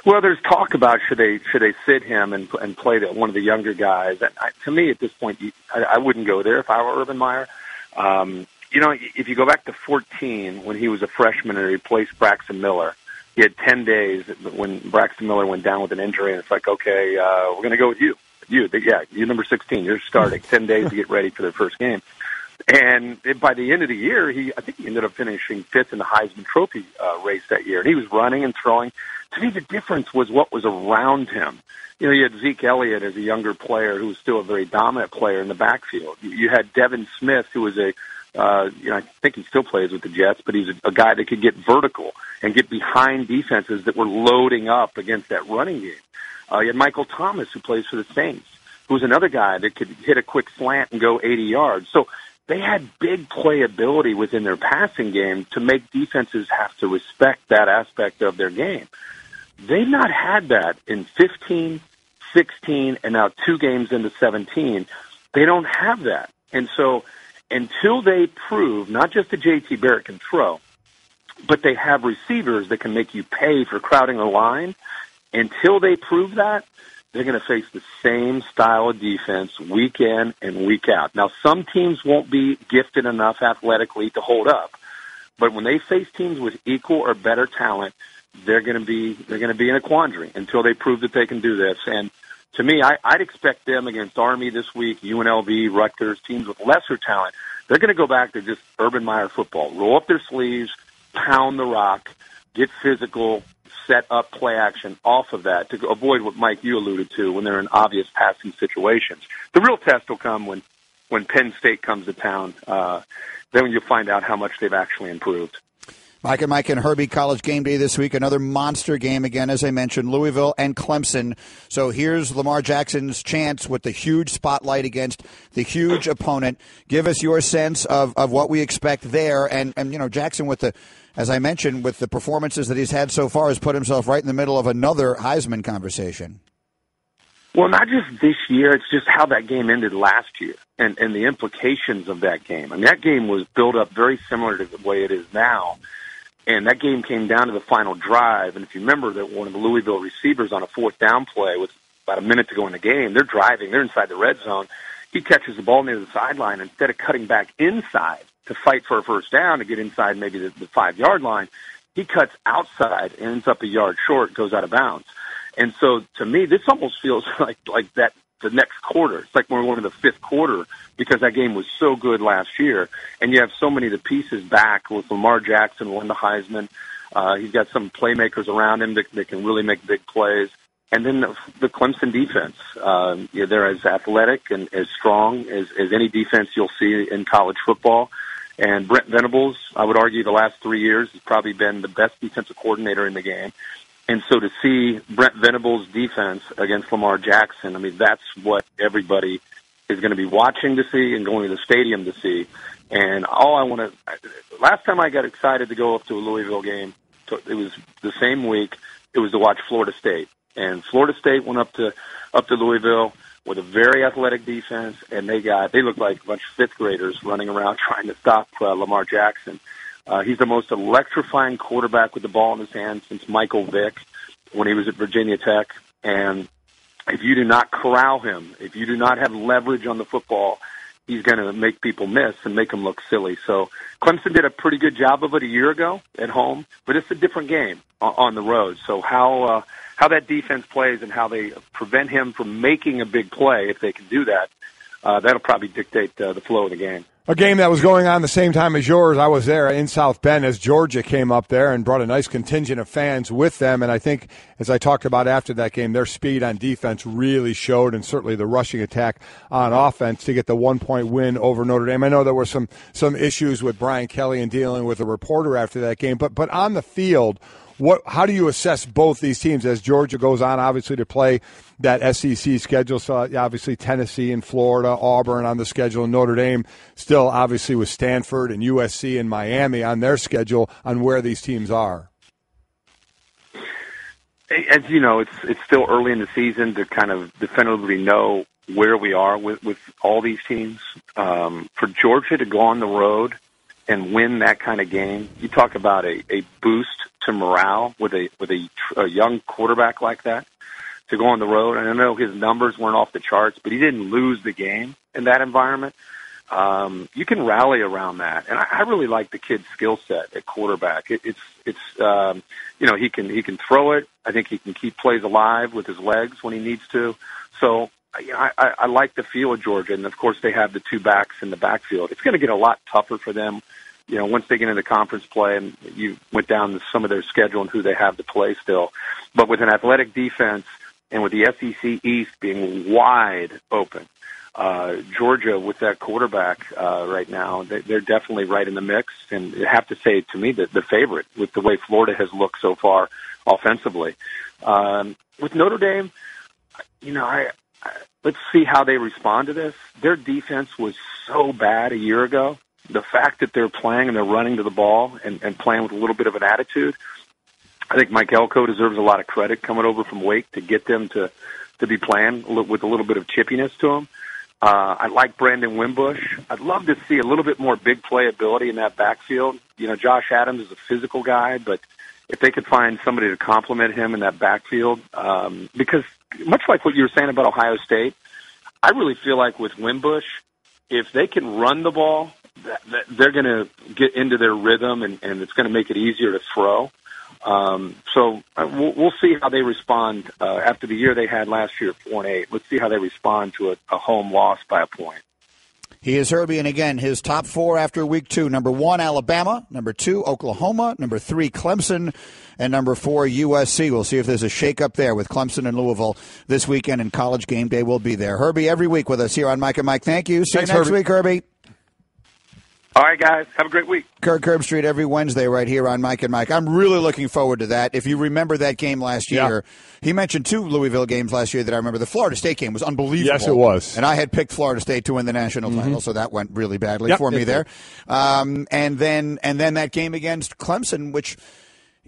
Well, there's talk about should they should they sit him and and play the, one of the younger guys. And I, to me, at this point, I, I wouldn't go there if I were Urban Meyer. Um, you know, if you go back to 14 when he was a freshman and replaced Braxton Miller, he had 10 days when Braxton Miller went down with an injury, and it's like, okay, uh, we're going to go with you. You, yeah, you number 16, you're starting. 10 days to get ready for their first game. And by the end of the year, he I think he ended up finishing fifth in the Heisman Trophy uh, race that year. And he was running and throwing. To me, the difference was what was around him. You know, you had Zeke Elliott as a younger player who was still a very dominant player in the backfield. You had Devin Smith, who was a uh, you know, I think he still plays with the Jets, but he's a, a guy that could get vertical and get behind defenses that were loading up against that running game. Uh, you had Michael Thomas, who plays for the Saints, who's another guy that could hit a quick slant and go 80 yards. So they had big playability within their passing game to make defenses have to respect that aspect of their game. They've not had that in 15, 16, and now two games into 17. They don't have that. And so until they prove not just that JT Barrett can throw, but they have receivers that can make you pay for crowding a line. Until they prove that, they're going to face the same style of defense week in and week out. Now, some teams won't be gifted enough athletically to hold up, but when they face teams with equal or better talent, they're going to be they're going to be in a quandary until they prove that they can do this. And to me, I, I'd expect them against Army this week, UNLV, Rutgers, teams with lesser talent. They're going to go back to just Urban Meyer football. Roll up their sleeves, pound the rock, get physical, set up play action off of that to avoid what Mike you alluded to when they're in obvious passing situations. The real test will come when when Penn State comes to town. Uh, then you'll find out how much they've actually improved. Mike and Mike and Herbie College game day this week. Another monster game again, as I mentioned, Louisville and Clemson. So here's Lamar Jackson's chance with the huge spotlight against the huge opponent. Give us your sense of, of what we expect there. And, and, you know, Jackson with the, as I mentioned, with the performances that he's had so far, has put himself right in the middle of another Heisman conversation. Well, not just this year, it's just how that game ended last year and, and the implications of that game. I mean, that game was built up very similar to the way it is now and that game came down to the final drive. And if you remember that one of the Louisville receivers on a fourth down play with about a minute to go in the game, they're driving, they're inside the red zone. He catches the ball near the sideline instead of cutting back inside to fight for a first down to get inside maybe the, the five yard line. He cuts outside and ends up a yard short, goes out of bounds. And so to me, this almost feels like like that the next quarter. It's like we're going to the fifth quarter because that game was so good last year, and you have so many of the pieces back with Lamar Jackson won the Heisman. Uh, he's got some playmakers around him that, that can really make big plays. And then the, the Clemson defense, um, you know, they're as athletic and as strong as, as any defense you'll see in college football. And Brent Venables, I would argue, the last three years has probably been the best defensive coordinator in the game. And so to see Brent Venables' defense against Lamar Jackson, I mean, that's what everybody is going to be watching to see and going to the stadium to see. And all I want to, last time I got excited to go up to a Louisville game, it was the same week. It was to watch Florida State, and Florida State went up to up to Louisville with a very athletic defense, and they got they looked like a bunch of fifth graders running around trying to stop uh, Lamar Jackson. Uh, he's the most electrifying quarterback with the ball in his hand since Michael Vick when he was at Virginia Tech. And if you do not corral him, if you do not have leverage on the football, he's going to make people miss and make them look silly. So Clemson did a pretty good job of it a year ago at home, but it's a different game on the road. So how uh, how that defense plays and how they prevent him from making a big play, if they can do that, uh, that'll probably dictate uh, the flow of the game. A game that was going on the same time as yours. I was there in South Bend as Georgia came up there and brought a nice contingent of fans with them. And I think, as I talked about after that game, their speed on defense really showed, and certainly the rushing attack on offense to get the one point win over Notre Dame. I know there were some some issues with Brian Kelly and dealing with a reporter after that game, but but on the field, what? How do you assess both these teams as Georgia goes on, obviously, to play that SEC schedule? So obviously Tennessee and Florida, Auburn on the schedule, and Notre Dame still obviously with Stanford and USC and Miami on their schedule on where these teams are. As you know, it's it's still early in the season to kind of definitively know where we are with with all these teams. Um, for Georgia to go on the road and win that kind of game, you talk about a, a boost to morale with a with a, a young quarterback like that to go on the road. And I know his numbers weren't off the charts, but he didn't lose the game in that environment. Um, you can rally around that, and I, I really like the kid's skill set at quarterback. It, it's it's um, you know he can he can throw it. I think he can keep plays alive with his legs when he needs to. So I, I, I like the feel of Georgia, and of course they have the two backs in the backfield. It's going to get a lot tougher for them you know, once they get into conference play and you went down some of their schedule and who they have to play still. But with an athletic defense and with the SEC East being wide open, uh, Georgia with that quarterback uh, right now, they, they're definitely right in the mix. And I have to say, to me, the, the favorite with the way Florida has looked so far offensively. Um, with Notre Dame, you know, I, I let's see how they respond to this. Their defense was so bad a year ago the fact that they're playing and they're running to the ball and, and playing with a little bit of an attitude, I think Mike Elko deserves a lot of credit coming over from Wake to get them to to be playing with a little bit of chippiness to them. Uh, I like Brandon Wimbush. I'd love to see a little bit more big play ability in that backfield. You know, Josh Adams is a physical guy, but if they could find somebody to complement him in that backfield, um, because much like what you were saying about Ohio State, I really feel like with Wimbush, if they can run the ball they're going to get into their rhythm, and, and it's going to make it easier to throw. Um, so uh, we'll, we'll see how they respond uh, after the year they had last year, four and eight. Let's see how they respond to a, a home loss by a point. He is Herbie, and again, his top four after week two: number one, Alabama; number two, Oklahoma; number three, Clemson; and number four, USC. We'll see if there's a shakeup there with Clemson and Louisville this weekend, and College Game Day will be there. Herbie, every week with us here on Mike and Mike. Thank you. See Thanks, you next Herbie. week, Herbie. All right, guys. Have a great week. Kirk Herbstreit every Wednesday right here on Mike and Mike. I'm really looking forward to that. If you remember that game last year, he mentioned two Louisville games last year that I remember. The Florida State game was unbelievable. Yes, it was. And I had picked Florida State to win the national Mm-hmm. title, so that went really badly Yep, for me there. Um, and then and then that game against Clemson, which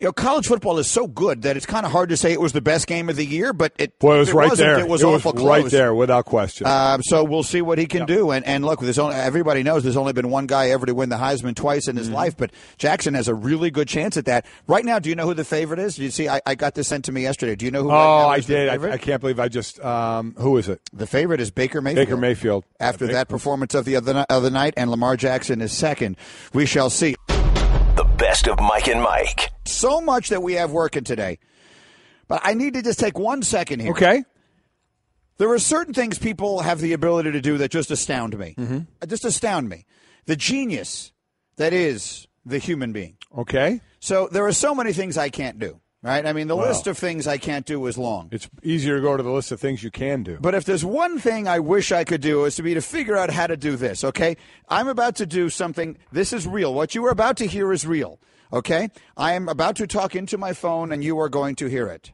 you know, college football is so good that it's kind of hard to say it was the best game of the year, but it, Boy, it was it right wasn't, there. It was it awful was close. right there, without question. Um, so we'll see what he can do. And, and look, there's only, everybody knows there's only been one guy ever to win the Heisman twice in his Mm-hmm. life, but Jackson has a really good chance at that. Right now, do you know who the favorite is? You see? I, I got this sent to me yesterday. Do you know who? oh, right now I did. I, I can't believe I just. Um, who is it? The favorite is Baker Mayfield. Baker Mayfield. After Yeah, that Baker- performance of the other, other night, and Lamar Jackson is second. We shall see. The best of Mike and Mike. So much that we have working today. But I need to just take one second here. Okay. There are certain things people have the ability to do that just astound me. Mm-hmm. Uh, Just astound me. The genius that is the human being. Okay. So there are so many things I can't do. Right? I mean, the Wow. list of things I can't do is long. It's easier to go to the list of things you can do. But if there's one thing I wish I could do is to be to figure out how to do this, okay? I'm about to do something. This is real. What you are about to hear is real, okay? I am about to talk into my phone and you are going to hear it.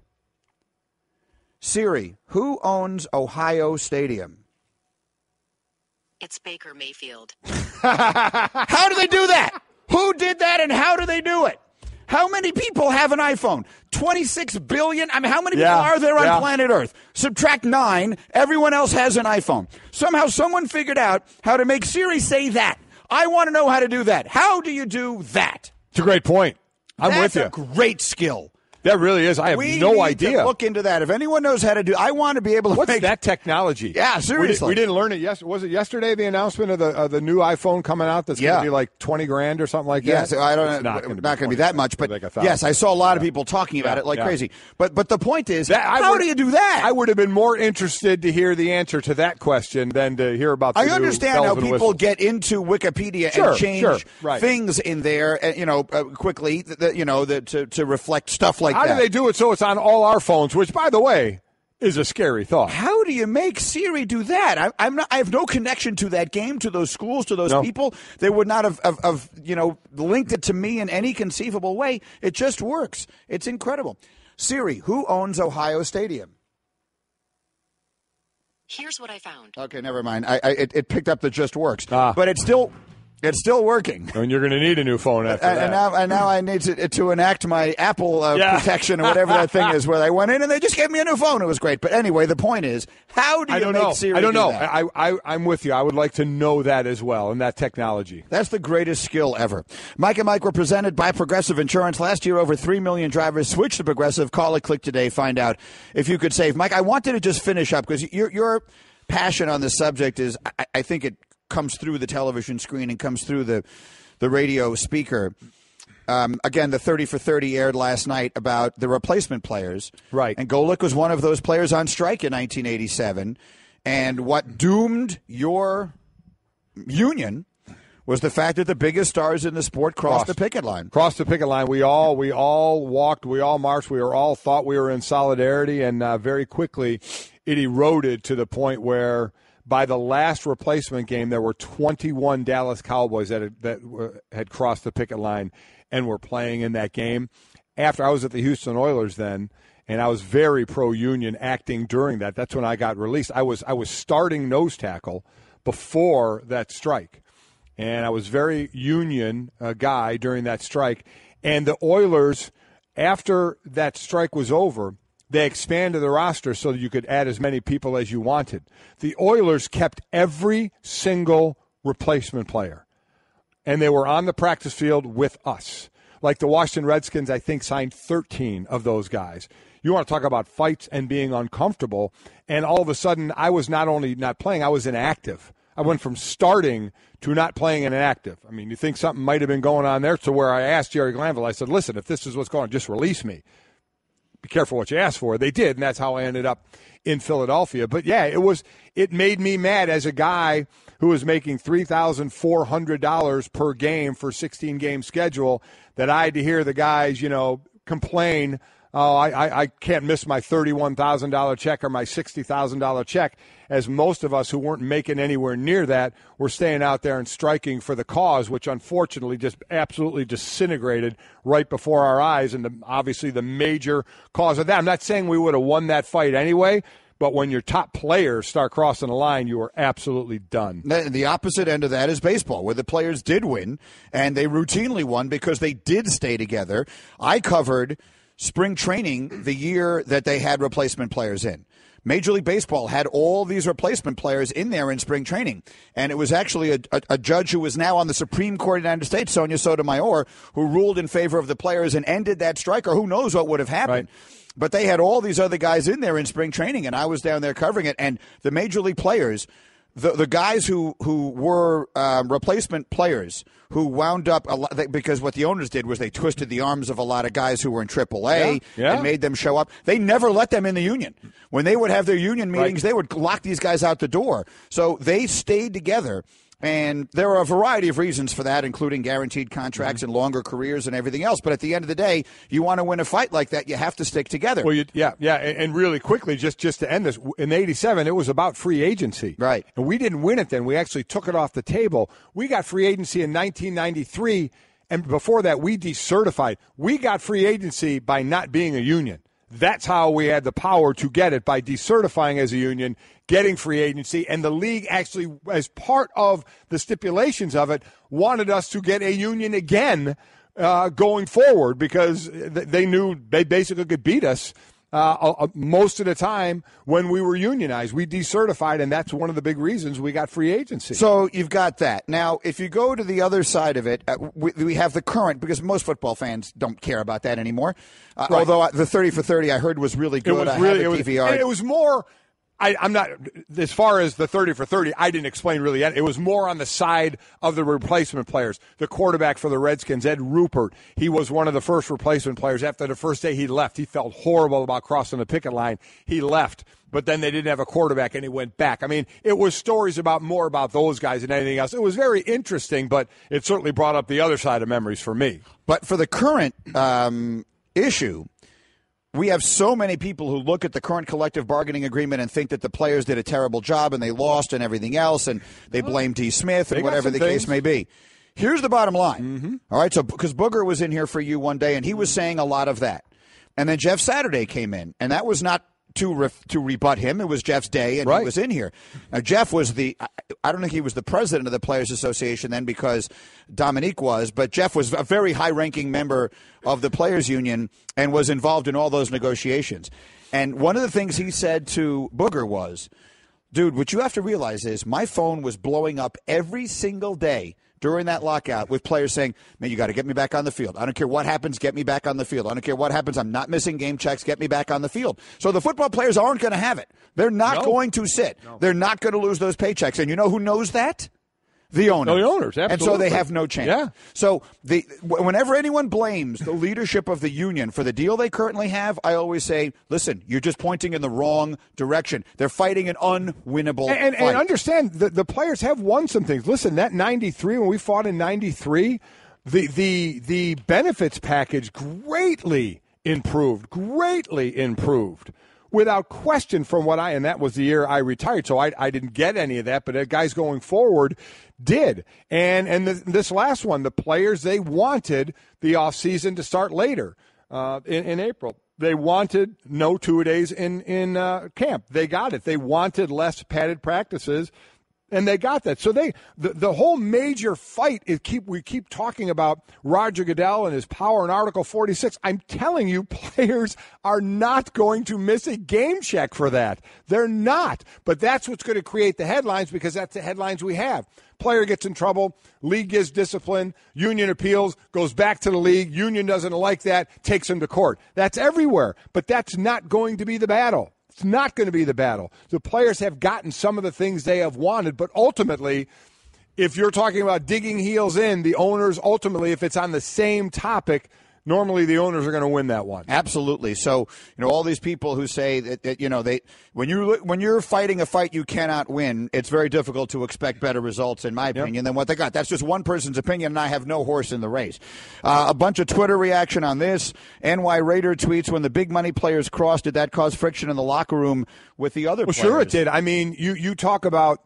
Siri, who owns Ohio Stadium? It's Baker Mayfield. How do they do that? Who did that and how do they do it? How many people have an iPhone? 26 billion? I mean, how many Yeah, people are there on yeah. planet Earth? Subtract nine, everyone else has an iPhone. Somehow someone figured out how to make Siri say that. I want to know how to do that. How do you do that? It's a great point. I'm That's with you. a great skill. That really is. I have we no need idea. To look into that. If anyone knows how to do, I want to be able to What's make that technology? Yeah, We, seriously. we didn't learn it yes. Was it yesterday the announcement of the of the new iPhone coming out that's Yeah. going to be like twenty grand or something like Yes, that? Yes, I don't It's. Not going to be that much, but like yes, I saw a lot of people talking about Yeah, it like yeah. crazy. But but the point is, That- how would- do you do that? I would have been more interested to hear the answer to that question than to hear about. The I understand how people whistles. get into Wikipedia Sure, and change sure, right. things in there, uh, you know, uh, quickly, th- th- you know, the, to to reflect stuff like How that. do they do it so it's on all our phones? Which, by the way, is a scary thought. How do you make Siri do that? I, I'm not. I have no connection to that game, to those schools, to those No. people. They would not have, have, have, you know, linked it to me in any conceivable way. It just works. It's incredible. Siri, who owns Ohio Stadium? Here's what I found. Okay, never mind. I, I it, it picked up the just works, Ah. but it still it's still working. And you're going to need a new phone after And, that. and now, and now I need to, to enact my Apple uh, Yeah. protection or whatever that thing is. Where they went in and they just gave me a new phone. It was great. But anyway, the point is, how do you I don't make know. Siri I don't do know. that? I, I, I'm with you. I would like to know that as well, and that technology. That's the greatest skill ever. Mike and Mike were presented by Progressive Insurance. Last year, over 3 million drivers switched to Progressive. Call it, click today, find out if you could save. Mike, I wanted to just finish up because your, your passion on this subject is, I, I think it comes through the television screen and comes through the, the radio speaker. Um, again, the 30 for 30 aired last night about the replacement players. Right. And Golic was one of those players on strike in 1987. And what doomed your union was the fact that the biggest stars in the sport crossed, the picket line. Crossed the picket line. We all we all walked. We all marched. We were all thought we were in solidarity, and uh, very quickly it eroded to the point where by the last replacement game there were 21 Dallas Cowboys that had, that were, had crossed the picket line and were playing in that game. After I was at the Houston Oilers then. And I was very pro-union acting during that. That's when I got released. I was I was starting nose tackle before that strike and I was very union uh, guy during that strike. And the Oilers, after that strike was over, they expanded the roster so that you could add as many people as you wanted. The Oilers kept every single replacement player, and they were on the practice field with us. Like the Washington Redskins, I think signed 13 of those guys. You want to talk about fights and being uncomfortable. And all of a sudden, I was not only not playing, I was inactive. I went from starting to not playing and inactive. I mean, you think something might have been going on there to where I asked Jerry Glanville, I said, listen, if this is what's going on, just release me. Be careful what you ask for. They did, and that's how I ended up in Philadelphia. But yeah, it was it made me mad as a guy who was making three thousand four hundred dollars per game for sixteen game schedule that I had to hear the guys, you know, complain oh, I, I, I can't miss my $31,000 check or my $60,000 check, as most of us who weren't making anywhere near that were staying out there and striking for the cause, which unfortunately just absolutely disintegrated right before our eyes. And the, obviously, the major cause of that. I'm not saying we would have won that fight anyway. But when your top players start crossing the line, you are absolutely done. The the opposite end of that is baseball, where the players did win, and they routinely won because they did stay together. I covered spring training the year that they had replacement players in. Major League Baseball had all these replacement players in there in spring training. And it was actually a, a, a judge who was now on the Supreme Court of the United States, Sonia Sotomayor, who ruled in favor of the players and ended that strike, or who knows what would have happened. But they had all these other guys in there in spring training, and I was down there covering it. And the major league players, the the guys who who were um, replacement players who wound up a lot, because what the owners did was they twisted the arms of a lot of guys who were in AAA Yeah, yeah. and made them show up. They never let them in the union. When they would have their union meetings, they would lock these guys out the door. So they stayed together. And there are a variety of reasons for that, including guaranteed contracts Mm-hmm. and longer careers and everything else. But at the end of the day, you want to win a fight like that, you have to stick together. Well, you, yeah, yeah, and, and really quickly, just just to end this, in '87, it was about free agency, right? And we didn't win it then. We actually took it off the table. We got free agency in 1993, and before that, we decertified. We got free agency by not being a union. That's how we had the power to get it by decertifying as a union, getting free agency, and the league actually, as part of the stipulations of it, wanted us to get a union again uh, going forward because they knew they basically could beat us uh, uh, most of the time when we were unionized. We decertified, and that's one of the big reasons we got free agency. So you've got that. Now, if you go to the other side of it, uh, we, we have the current, because most football fans don't care about that anymore. Uh, Right. Although uh, the 30 for 30 I heard was really good. It was I really, it was, it was more. I, I'm not as far as the 30 for 30. I didn't explain really. It was more on the side of the replacement players. The quarterback for the Redskins, Ed Rubbert, he was one of the first replacement players. After the first day he left, he felt horrible about crossing the picket line. He left, but then they didn't have a quarterback and he went back. I mean, it was stories about more about those guys than anything else. It was very interesting, but it certainly brought up the other side of memories for me. But for the current um, issue, we have so many people who look at the current collective bargaining agreement and think that the players did a terrible job and they lost and everything else, and they blame D. Smith and whatever the things. case may be. Here's the bottom line. All right, so because Booger was in here for you one day and he was saying a lot of that, and then Jeff Saturday came in, and that was not to ref, to rebut him. It was Jeff's day, and he was in here. Now Jeff was the I, I don't think he was the president of the Players Association then because Dominique was, but Jeff was a very high ranking member of the Players Union and was involved in all those negotiations. And one of the things he said to Booger was, dude, what you have to realize is my phone was blowing up every single day during that lockout with players saying, man, you got to get me back on the field. I don't care what happens, get me back on the field. I don't care what happens, I'm not missing game checks, get me back on the field. So the football players aren't going to have it. They're not No. going to sit. They're not going to lose those paychecks. And you know who knows that? The owners. Oh, the owners, And so they have no chance. Yeah. So the whenever anyone blames the leadership of the union for the deal they currently have, I always say, listen, you're just pointing in the wrong direction. They're fighting an unwinnable and, and, and understand the, the players have won some things. Listen, that '93 when we fought in '93, the the the benefits package greatly improved, greatly improved. Without question, from what I and that was the year I retired, so I, I didn't get any of that. But guys going forward did, and and this, this last one, the players they wanted the offseason to start later uh, in, in April. They wanted no two days in in uh, camp. They got it. They wanted less padded practices, and they got that. So they the, the whole major fight is keep we keep talking about Roger Goodell and his power in Article 46. I'm telling you, players are not going to miss a game check for that. They're not. But that's what's going to create the headlines because that's the headlines we have. Player gets in trouble, league gives discipline, union appeals, goes back to the league, union doesn't like that, takes him to court. That's everywhere, but that's not going to be the battle. It's not going to be the battle. The players have gotten some of the things they have wanted, but ultimately, if you're talking about digging heels in, the owners ultimately, if it's on the same topic, normally the owners are going to win that one. Absolutely. So you know all these people who say that, that you know they when you when you're fighting a fight you cannot win, it's very difficult to expect better results, in my opinion, than what they got. That's just one person's opinion, and I have no horse in the race. Uh, a bunch of Twitter reaction on this. NY Raider tweets: When the big money players crossed, did that cause friction in the locker room with the other Well, players? sure it did. I mean, you you talk about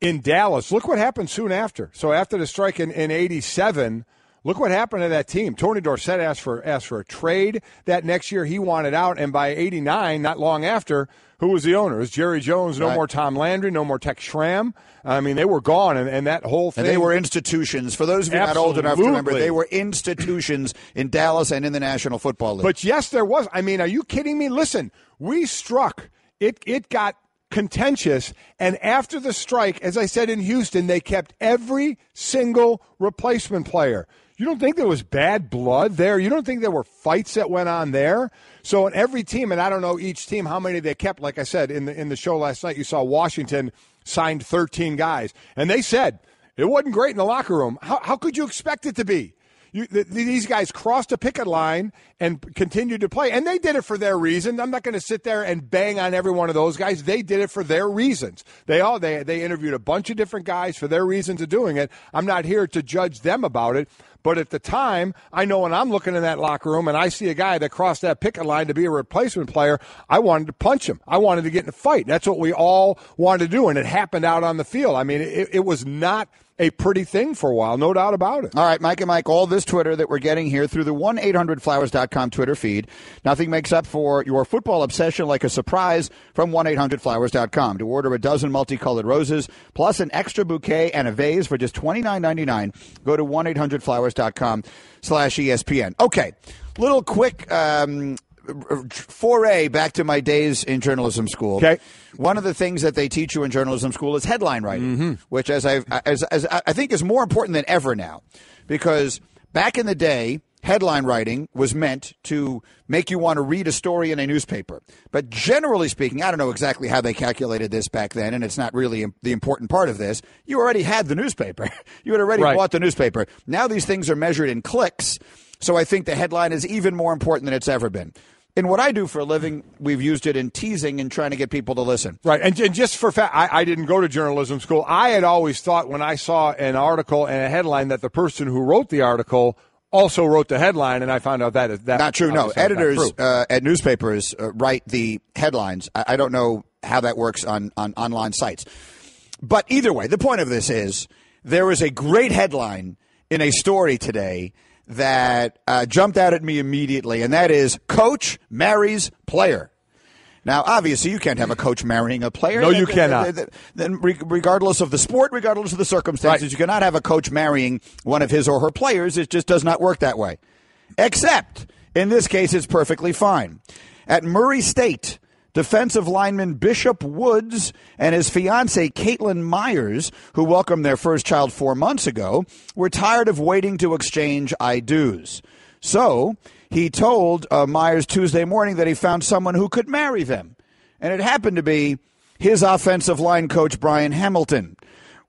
in Dallas. Look what happened soon after. So after the strike in, in '87, look what happened to that team. Tony Dorsett asked for asked for a trade that next year. He wanted out, and by '89, not long after, who was the owner? It was Jerry Jones. No Right. more Tom Landry. No more Tex Schramm. I mean, they were gone, and, and that whole thing. And they were institutions. For those of you not old enough to remember, they were institutions in Dallas and in the National Football League. But yes, there was. I mean, are you kidding me? Listen, we struck. It it got contentious, and after the strike, as I said in Houston, they kept every single replacement player. You don't think there was bad blood there? You don't think there were fights that went on there? So in every team, and I don't know each team how many they kept. Like I said in the in the show last night, you saw Washington signed 13 guys. And they said it wasn't great in the locker room. How, how could you expect it to be? You, th- these guys crossed a picket line and continued to play, and they did it for their reason. I'm not going to sit there and bang on every one of those guys. They did it for their reasons. They all they they interviewed a bunch of different guys for their reasons of doing it. I'm not here to judge them about it. But at the time, I know when I'm looking in that locker room and I see a guy that crossed that picket line to be a replacement player, I wanted to punch him. I wanted to get in a fight. That's what we all wanted to do, and it happened out on the field. I mean, it, it was not a pretty thing for a while, no doubt about it. All right, Mike and Mike, all this Twitter that we're getting here through the 1 800flowers.com Twitter feed. Nothing makes up for your football obsession like a surprise from 1 800flowers.com. To order a dozen multicolored roses plus an extra bouquet and a vase for just $29.99, go to 1 800flowers.com slash ESPN. Okay, little quick um, foray back to my days in journalism school. Okay. One of the things that they teach you in journalism school is headline writing, mm-hmm. which, as I as, as I think, is more important than ever now, because back in the day. Headline writing was meant to make you want to read a story in a newspaper. But generally speaking, I don't know exactly how they calculated this back then, and it's not really the important part of this. You already had the newspaper. You had already Right. bought the newspaper. Now these things are measured in clicks, so I think the headline is even more important than it's ever been. In what I do for a living, we've used it in teasing and trying to get people to listen. Right, and, and just for fact, I, I didn't go to journalism school. I had always thought when I saw an article and a headline that the person who wrote the article also wrote the headline, and I found out that is that Not true. No, obviously that's not editors true. uh, at newspapers uh, write the headlines. I, I don't know how that works on, on online sites, but either way, the point of this is there was a great headline in a story today that uh, jumped out at me immediately, and that is "Coach marries player." Now, obviously, you can't have a coach marrying a player. No, you cannot. Then, regardless of the sport, regardless of the circumstances, Right. you cannot have a coach marrying one of his or her players. It just does not work that way. Except in this case, it's perfectly fine. At Murray State, defensive lineman Bishop Woods and his fiancee Caitlin Myers, who welcomed their first child four months ago, were tired of waiting to exchange I do's. So he told uh, Myers Tuesday morning that he found someone who could marry them. And it happened to be his offensive line coach, Brian Hamilton.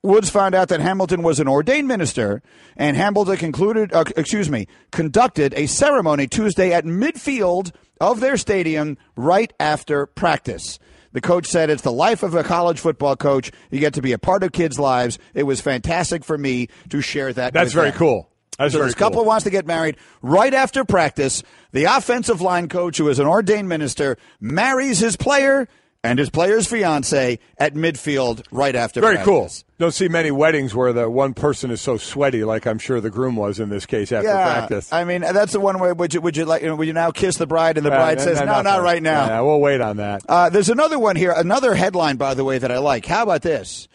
Woods found out that Hamilton was an ordained minister, and Hamilton concluded, uh, excuse me, conducted a ceremony Tuesday at midfield of their stadium right after practice. The coach said, It's the life of a college football coach. You get to be a part of kids' lives. It was fantastic for me to share that. That's very them." cool. That's so very this couple cool. wants to get married right after practice. The offensive line coach, who is an ordained minister, marries his player and his player's fiance at midfield right after Very cool. Don't see many weddings where the one person is so sweaty, like I'm sure the groom was in this case after yeah, practice. I mean that's the one way. Would you would you like? You know, would you now kiss the bride? And the Uh, bride says, n- "No, not that. right now." Yeah, we'll wait on that. Uh, there's another one here, another headline, by the way, that I like. How about this?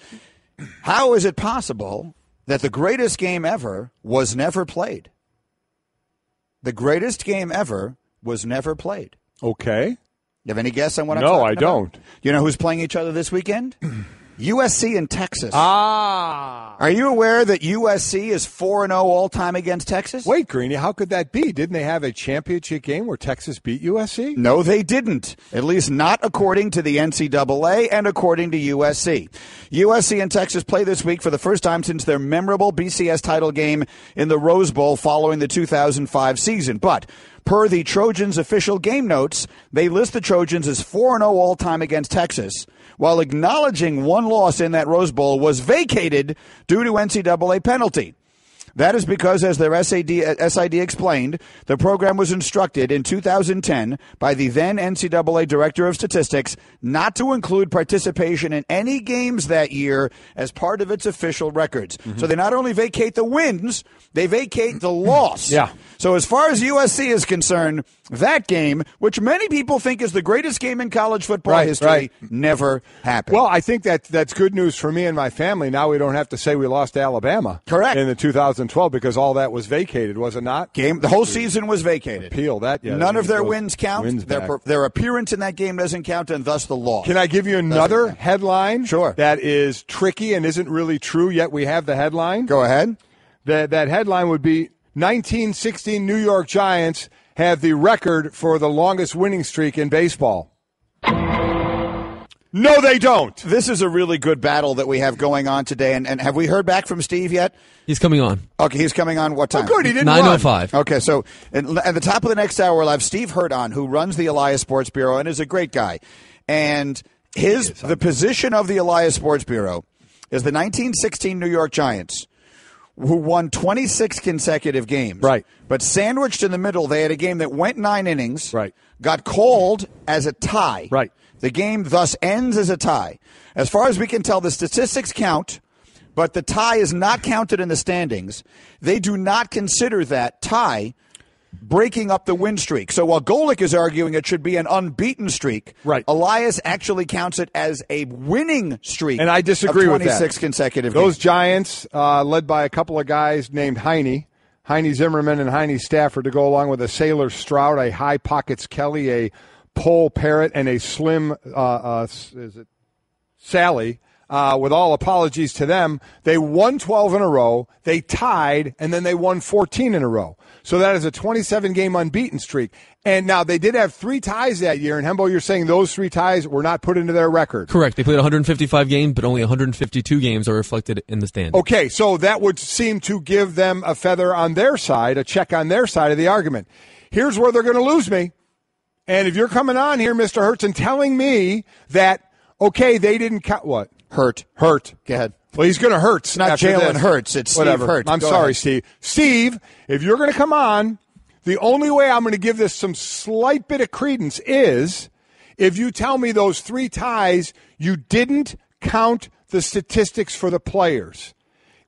How is it possible that the greatest game ever was never played? The greatest game ever was never played. Okay. You have any guess on what I'm No, I about? don't. You know who's playing each other this weekend? USC and Texas. Ah. Are you aware that USC is 4 0 all time against Texas? Wait, Greeny, how could that be? Didn't they have a championship game where Texas beat USC? No, they didn't. At least not according to the NCAA and according to USC. USC and Texas play this week for the first time since their memorable BCS title game in the Rose Bowl following the 2005 season. But per the Trojans' official game notes, they list the Trojans as 4 0 all time against Texas, while acknowledging one loss in that Rose Bowl was vacated due to NCAA penalty. That is because, as their SAD, SID explained, the program was instructed in 2010 by the then NCAA Director of Statistics not to include participation in any games that year as part of its official records. Mm-hmm. So they not only vacate the wins, they vacate the loss. Yeah. So as far as USC is concerned, that game, which many people think is the greatest game in college football Right, history, right. never happened. Well, I think that that's good news for me and my family. Now we don't have to say we lost to Alabama. Correct. In the 2012 because all that was vacated, was it not? game, the whole season was vacated. Appeal that. Yeah, None of their wins count. wins their, per- their appearance in that game doesn't count, and thus the loss. Can I give you another headline? Sure. That is tricky and isn't really true yet. We have the headline. Go ahead. That that headline would be 1916 New York Giants have the record for the longest winning streak in baseball. No, they don't. This is a really good battle that we have going on today. And, and have we heard back from Steve yet? He's coming on. Okay, he's coming on what time? Oh, good. He didn't Nine run. oh five. Okay, so at at the top of the next hour, we'll have Steve Hirdt on, who runs the Elias Sports Bureau and is a great guy. And his the position of the Elias Sports Bureau is the 1916 New York Giants, who won 26 consecutive games. Right. But sandwiched in the middle, they had a game that went nine innings. Right. Got called as a tie. Right. The game thus ends as a tie. As far as we can tell, the statistics count, but the tie is not counted in the standings. They do not consider that tie breaking up the win streak. So while Golic is arguing it should be an unbeaten streak, Right. Elias actually counts it as a winning streak. And I disagree of with that. 26 consecutive Those games. Giants, uh, led by a couple of guys named Heinie, Heinie Zimmerman and Heinie Stafford, to go along with a Sailor Stroud, a High Pockets Kelly, a Pol Perritt, and a slim uh, uh, is it Sallee. Uh, with all apologies to them, they won 12 in a row, they tied, and then they won 14 in a row. So that is a 27 game unbeaten streak. And now they did have three ties that year. And Hembo, you're saying those three ties were not put into their record. Correct. They played 155 games, but only 152 games are reflected in the stand. Okay, so that would seem to give them a feather on their side, a check on their side of the argument. Here's where they're going to lose me. And if you're coming on here, Mr. Hertz, and telling me that, okay, they didn't count what? Hirdt. Hirdt. Go ahead. Well, he's going to hurt. It's not Jalen Hurts, it's Steve Whatever. Hurts. I'm Go sorry, ahead. Steve. Steve, if you're going to come on, the only way I'm going to give this some slight bit of credence is if you tell me those three ties, you didn't count the statistics for the players.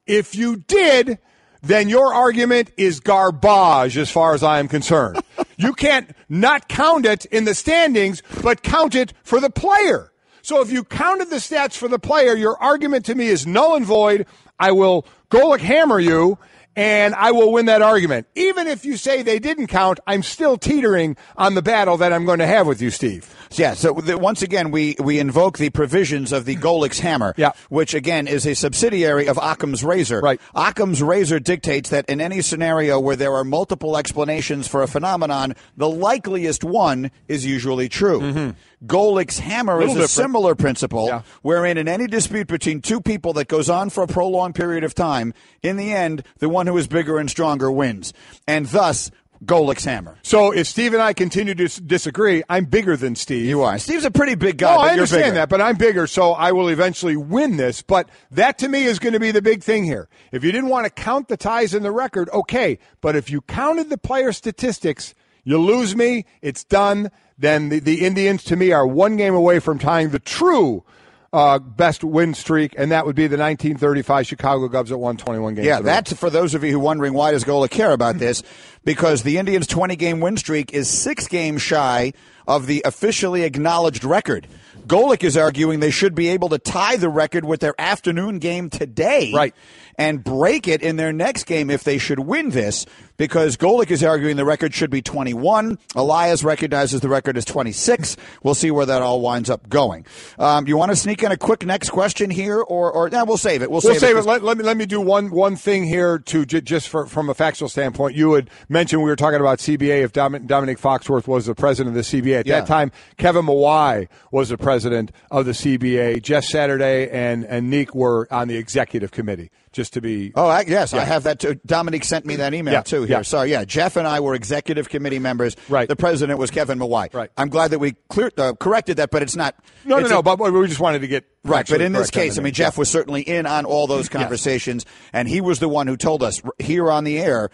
If you did, then your argument is garbage as far as I am concerned. You can't not count it in the standings, but count it for the player. So if you counted the stats for the player, your argument to me is null and void. I will go like hammer you and I will win that argument. Even if you say they didn't count, I'm still teetering on the battle that I'm going to have with you, Steve. Yeah, so the, once again, we, we invoke the provisions of the Golic's Hammer, Yeah. which again is a subsidiary of Occam's Razor. Right. Occam's Razor dictates that in any scenario where there are multiple explanations for a phenomenon, the likeliest one is usually true. Golic's Hammer is Mm-hmm. Little a different. similar principle, Yeah. wherein in any dispute between two people that goes on for a prolonged period of time, in the end, the one who is bigger and stronger wins. And thus, Golic's Hammer. So if Steve and I continue to disagree, I'm bigger than Steve. You are. Steve's a pretty big guy, No, but I understand that, but I'm bigger, so I will eventually win this. But that to me is going to be the big thing here. If you didn't want to count the ties in the record, okay. But if you counted the player statistics, you lose me. It's done. Then the, the Indians to me are one game away from tying the true uh, best win streak, and that would be the 1935 Chicago Cubs at 121 games. Yeah, that's for those of you who are wondering why does Golic care about this? Because the Indians' 20 game win streak is six games shy of the officially acknowledged record. Golic is arguing they should be able to tie the record with their afternoon game today. Right. And break it in their next game if they should win this, because Golic is arguing the record should be 21. Elias recognizes the record as 26. We'll see where that all winds up going. Um, you want to sneak in a quick next question here, or, or no, we'll save it. We'll, We'll save it. 'cause- Let, let me let me do one one thing here to j- just for, from a factual standpoint. You had mentioned we were talking about CBA. If Dom- Domonique Foxworth was the president of the CBA at Yeah. that time, Kevin Mawae was the president of the CBA. Jeff Saturday and and Neek were on the executive committee. Just to be Oh, I, yes, I have that too. Domonique sent me that email Yeah, too here. yeah. Sorry, yeah. Jeff and I were executive committee members. Right. The president was Kevin Mawae. Right. I'm glad that we cleared, uh, corrected that, but it's not. no no it's no. a- but, we just wanted to get Right, but in this case, I mean. Jeff was certainly in on all those conversations, and he was the one who told us here on the air.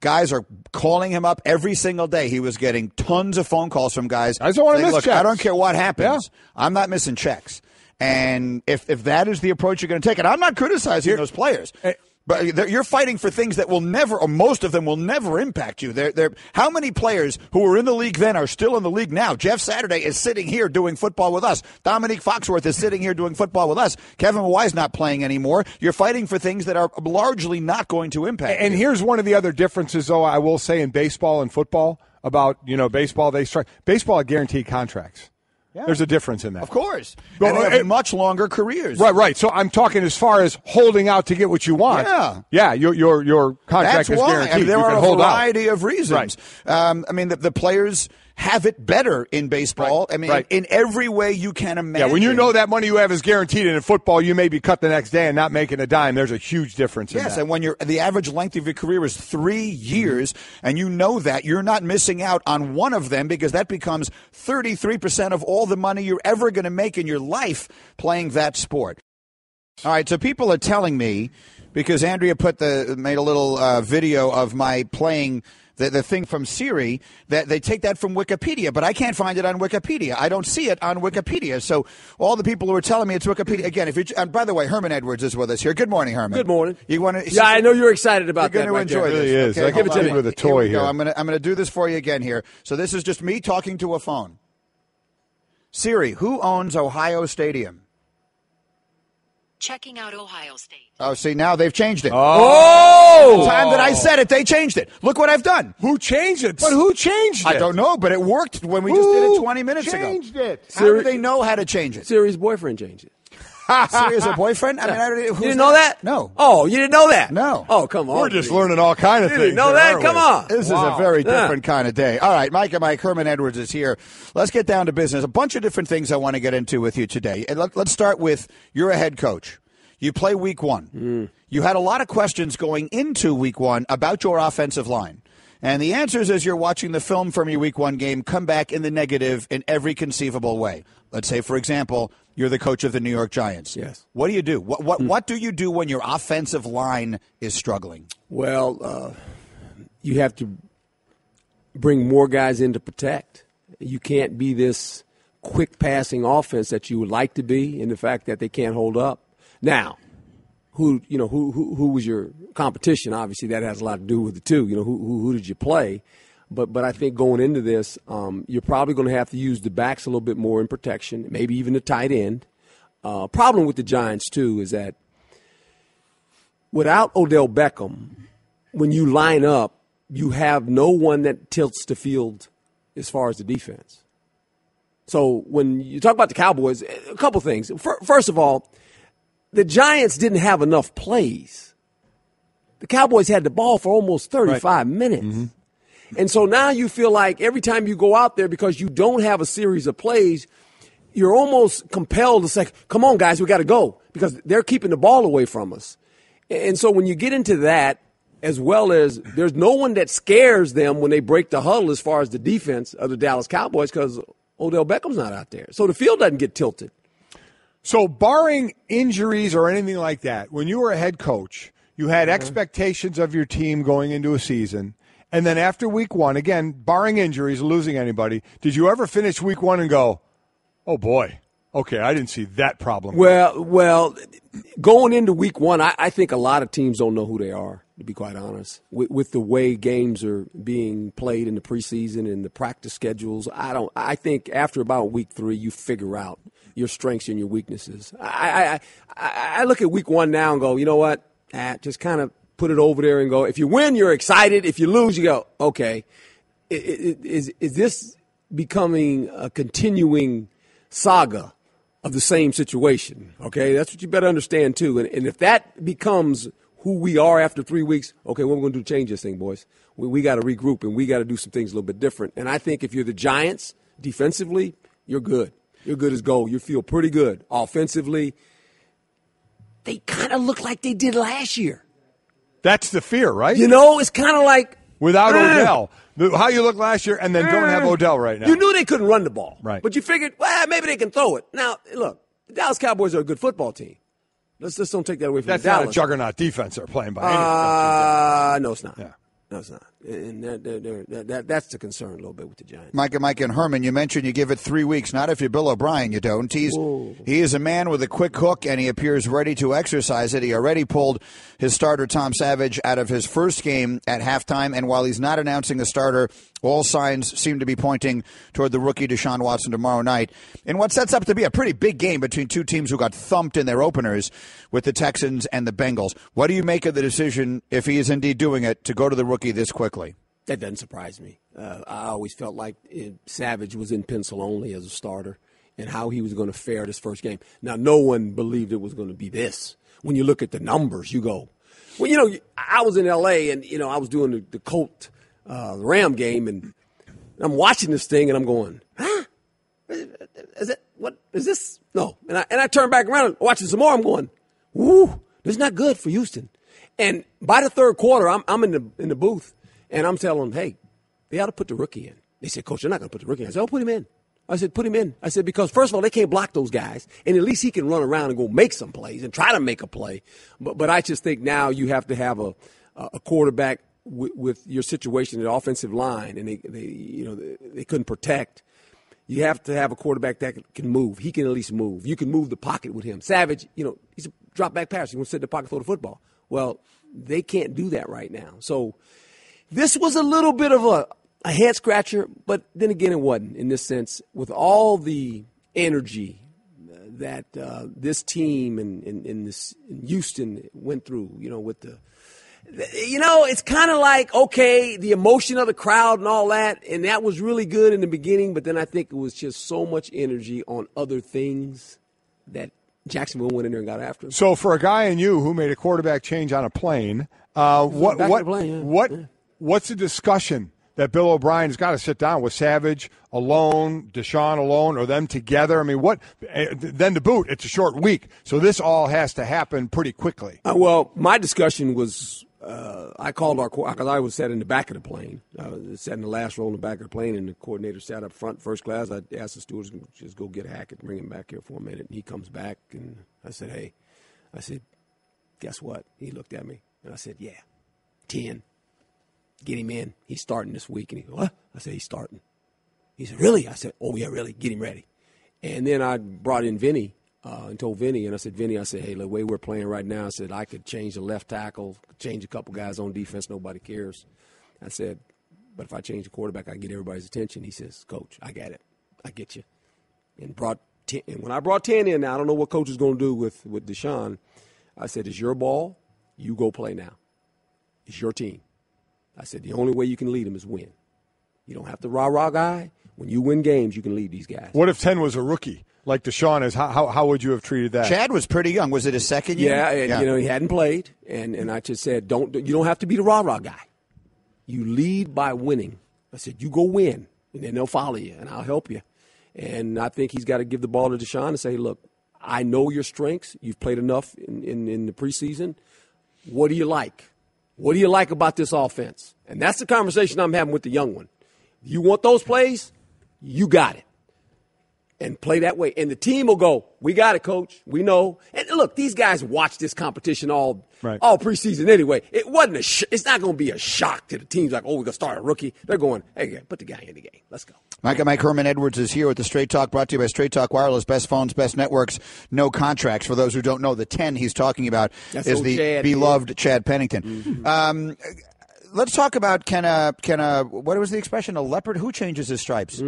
Guys are calling him up every single day. He was getting tons of phone calls from guys. Guys don't wanna miss Look, I don't care what happens. Yeah. I'm not missing checks. And if if that is the approach you're going to take, and I'm not criticizing those players. Eh. But you're fighting for things that will never, or most of them will never impact you. They're, they're, how many players who were in the league then are still in the league now? Jeff Saturday is sitting here doing football with us. Domonique Foxworth is sitting here doing football with us. Kevin Mawae's not playing anymore. You're fighting for things that are largely not going to impact And you. here's one of the other differences, though. I will say in baseball and football about you know baseball they strike baseball had guaranteed contracts. There's a difference in that. Of course. Well, and they have much longer careers. Right, right. So I'm talking as far as holding out to get what you want. Yeah. yeah. Your your your contract That's is why. guaranteed. I mean, there you are a hold out. variety of reasons. Um, I mean, the, the players have it better in baseball. I mean, right. in every way you can imagine. Yeah, when you know that money you have is guaranteed, and in football you may be cut the next day and not making a dime. There's a huge difference. In Yes, and when you're the average length of your career is three years, and you know that you're not missing out on one of them because that becomes 33 percent of all the money you're ever going to make in your life playing that sport. All right, so people are telling me because Andrea put the made a little uh, video of my playing. The, the thing from Siri that they take that from Wikipedia, but I can't find it on Wikipedia. I don't see it on Wikipedia. So all the people who are telling me it's Wikipedia again. If you and by the way, Herman Edwards is with us here. Good morning, Herman. Good morning. You want to? Yeah, I know you're excited about You're that. going to right enjoy there. this. Really is. I give it to on. you with a toy we go. here. I'm going to I'm going to do this for you again here. So this is just me talking to a phone. Siri, who owns Ohio Stadium? Checking out Ohio State. Oh, see now they've changed it. Oh! The time that I said it, they changed it. Look what I've done. Who changed it? But who changed it? I don't know, but it worked when we just did it 20 minutes changed ago. it? How do they know how to change it? Siri's boyfriend changed it. Siri is a boyfriend? I mean, I don't, You didn't know that? No. Oh, you didn't know that? No. Oh, come on. We're just learning all kind of You things. didn't know that? Come we? on. This is a very different kind of day. All right, Mike and Mike, Herman Edwards is here. Let's get down to business. A bunch of different things I want to get into with you today. And let, let's start with you're a head coach. You play week one. Mm. You had a lot of questions going into week one about your offensive line. And the answers, as you're watching the film from your week one game, come back in the negative in every conceivable way. Let's say, for example, you're the coach of the New York Giants. Yes. What do you do? What, what, what do you do when your offensive line is struggling? Well, uh, you have to bring more guys in to protect. You can't be this quick passing offense that you would like to be, in the fact that they can't hold up. Now, who you know who who, who was your competition? Obviously, that has a lot to do with it too. You know who who, who did you play? But but I think going into this, um, you're probably going to have to use the backs a little bit more in protection, maybe even the tight end. Uh, problem with the Giants too is that without Odell Beckham, when you line up, you have no one that tilts the field as far as the defense. So when you talk about the Cowboys, a couple things. First of all, the Giants didn't have enough plays. The Cowboys had the ball for almost 35 minutes. Mm-hmm. And so now you feel like every time you go out there, because you don't have a series of plays, you're almost compelled to say, come on, guys, we got to go because they're keeping the ball away from us. And so when you get into that, as well as there's no one that scares them when they break the huddle as far as the defense of the Dallas Cowboys because Odell Beckham's not out there. So the field doesn't get tilted. So, barring injuries or anything like that, when you were a head coach, you had Mm-hmm. expectations of your team going into a season. And then after week one, again, barring injuries, losing anybody, did you ever finish week one and go, oh boy, okay, I didn't see that problem? Well, well, going into week one, I, I think a lot of teams don't know who they are. To be quite honest, with, with the way games are being played in the preseason and the practice schedules, I don't. I think after about week three, you figure out your strengths and your weaknesses. I I, I, I look at week one now and go, you know what? Ah, just kind of put it over there and go. If you win, you're excited. If you lose, you go, okay. Is is this becoming a continuing saga of the same situation? Okay, that's what you better understand too. And, and if that becomes who we are after three weeks, okay, what we're going to do change this thing, boys? We, we got to regroup and we got to do some things a little bit different. And I think if you're the Giants defensively, you're good. You're good as gold. You feel pretty good. Offensively, they kind of look like they did last year. That's the fear, right? You know, it's kind of like Without Eh. Odell. How you look last year and then don't have. Odell right now. You knew they couldn't run the ball. Right. But you figured, well, maybe they can throw it. Now, look, the Dallas Cowboys are a good football team. Let's just don't take that away from That's the not Dallas. a juggernaut defense they're playing by any. Uh, no, it's not. Yeah. No, it's not. And that, that, that, that, that, that's the concern a little bit with the Giants. Mike and Mike and Herman, you mentioned you give it three weeks. Not if you're Bill O'Brien, you don't. He's he is a man with a quick hook, and he appears ready to exercise it. He already pulled his starter Tom Savage out of his first game at halftime, and while he's not announcing a starter, all signs seem to be pointing toward the rookie Deshaun Watson tomorrow night in what sets up to be a pretty big game between two teams who got thumped in their openers with the Texans and the Bengals. What do you make of the decision, if he is indeed doing it, to go to the rookie this quickly? That doesn't surprise me. Uh, I always felt like it, Savage was in pencil only as a starter and how he was going to fare this first game. Now, no one believed it was going to be this. When you look at the numbers, you go, well, you know, I was in L.A. and, you know, I was doing the, the Colt uh, Ram game and And I'm watching this thing and I'm going, huh? Is it what is this? No. And I and I turn back around and watching some more. I'm going, woo, this is not good for Houston. And by the third quarter, I'm I'm in the in the booth and I'm telling them, hey, they ought to put the rookie in. They said, Coach, they're not going to put the rookie in. I said, oh, put him in. I said, put him in. I said, because first of all, they can't block those guys, and at least he can run around and go make some plays and try to make a play. But but I just think now you have to have a a quarterback with, with your situation the offensive line, and they, they you know they, they couldn't protect. You have to have a quarterback that can move. He can at least move. You can move the pocket with him. Savage, you know, he's a drop back passer. He to sit in the pocket, throw the football. Well, they can't do that right now. So this was a little bit of a, a head scratcher, but then again, it wasn't in this sense. With all the energy that uh, this team and, and, and this in Houston went through, you know, with the you know, it's kind of like, okay, the emotion of the crowd and all that, and that was really good in the beginning, but then I think it was just so much energy on other things that Jacksonville went in there and got after him. So for a guy in you who made a quarterback change on a plane, uh, what what plane, yeah. what yeah. What's the discussion that Bill O'Brien's got to sit down with Savage alone, Deshaun alone, or them together? I mean, what? eh, Then to boot, it's a short week, so this all has to happen pretty quickly. Uh, well, my discussion was uh, I called our because I was sat in the back of the plane. I was sat in the last row in the back of the plane, and the coordinator sat up front, first class. I asked the stewards just go get Hackett, and bring him back here for a minute. And he comes back, and I said, "Hey," I said, "Guess what?" He looked at me, and I said, "Yeah, ten. Get him in. He's starting this week." And he goes, "What?" I said, "He's starting." He said, "Really?" I said, "Oh yeah, really. Get him ready." And then I brought in Vinny uh, and told Vinny, and I said, Vinny, I said, hey, the way we're playing right now, I said, I could change the left tackle, change a couple guys on defense, nobody cares. I said, but if I change the quarterback, I get everybody's attention. He says, Coach, I got it. I get you. And brought 10, and when I brought 10 in now, I don't know what coach is going to do with, with Deshaun. I said, it's your ball. You go play now. It's your team. I said, the only way you can lead them is win. You don't have to rah-rah guy. When you win games, you can lead these guys. What if ten was a rookie like Deshaun is? How how, how would you have treated that? Chad was pretty young. Was it his second year? Yeah, and, you know he hadn't played, and and I just said, don't you don't have to be the rah rah guy. You lead by winning. I said, you go win, and then they'll follow you, and I'll help you. And I think he's got to give the ball to Deshaun and say, look, I know your strengths. You've played enough in, in, in the preseason. What do you like? What do you like about this offense? And that's the conversation I'm having with the young one. You want those plays? You got it. And play that way. And the team will go, we got it, coach. We know. And look, these guys watch this competition all Right. all preseason anyway. It wasn't a sh- it's not going to be a shock to the teams like, oh, we're going to start a rookie. They're going, hey, yeah, put the guy in the game. Let's go. Mike and Mike Herman Edwards is here with the Straight Talk brought to you by Straight Talk Wireless. Best phones, best networks, no contracts. For those who don't know, the 10 he's talking about That's is the Chad, beloved Chad Pennington. Um, let's talk about can a, can a, what was the expression? A leopard? Who changes his stripes?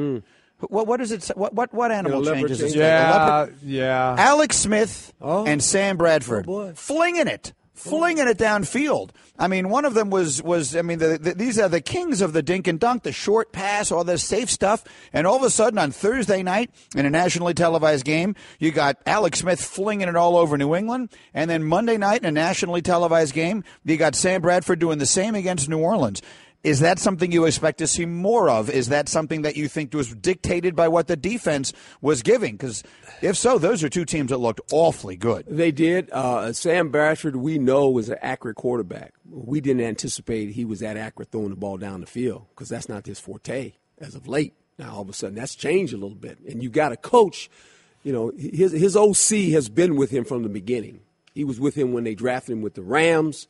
What, what is it? What, what, what animal leopard changes his changes- Yeah, yeah. Alex Smith Oh. and Sam Bradford Oh, boy. flinging it, flinging it downfield. I mean, one of them was was I mean, the, the, these are the kings of the dink and dunk, the short pass, all the safe stuff. And all of a sudden, on Thursday night in a nationally televised game, you got Alex Smith flinging it all over New England, and then Monday night in a nationally televised game, you got Sam Bradford doing the same against New Orleans. Is that something you expect to see more of? Is that something that you think was dictated by what the defense was giving? Because if so, those are two teams that looked awfully good. They did. Uh, Sam Bradford, we know, was an accurate quarterback. We didn't anticipate he was that accurate throwing the ball down the field because that's not his forte as of late. Now all of a sudden that's changed a little bit, and you got a coach. You know, his his OC has been with him from the beginning. He was with him when they drafted him with the Rams.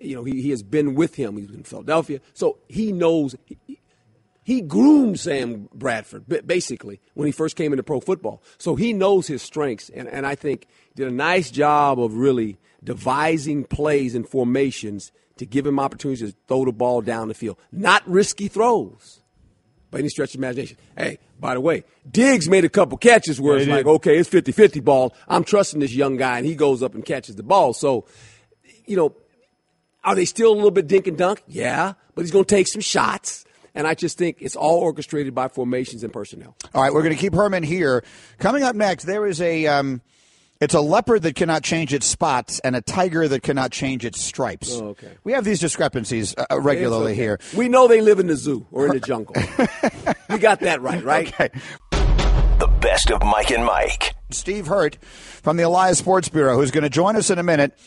You know, he, he has been with him. He's in Philadelphia, so he knows. He, he groomed Sam Bradford basically when he first came into pro football. So he knows his strengths, and, and I think did a nice job of really devising plays and formations to give him opportunities to throw the ball down the field. Not risky throws by any stretch of imagination. Hey, by the way, Diggs made a couple catches where Yeah, it's like, did. okay, it's 50 50 ball. I'm trusting this young guy, and he goes up and catches the ball. So, you know, are they still a little bit dink and dunk? Yeah, but he's going to take some shots. And I just think it's all orchestrated by formations and personnel. All right, we're going to keep Herman here. Coming up next, there is a um, it's a leopard that cannot change its spots and a tiger that cannot change its stripes. Oh, okay. We have these discrepancies uh, regularly okay. here. We know they live in the zoo or in the jungle. we got that right, right? Okay. The best of Mike and Mike. Steve Hirdt from the Elias Sports Bureau, who's going to join us in a minute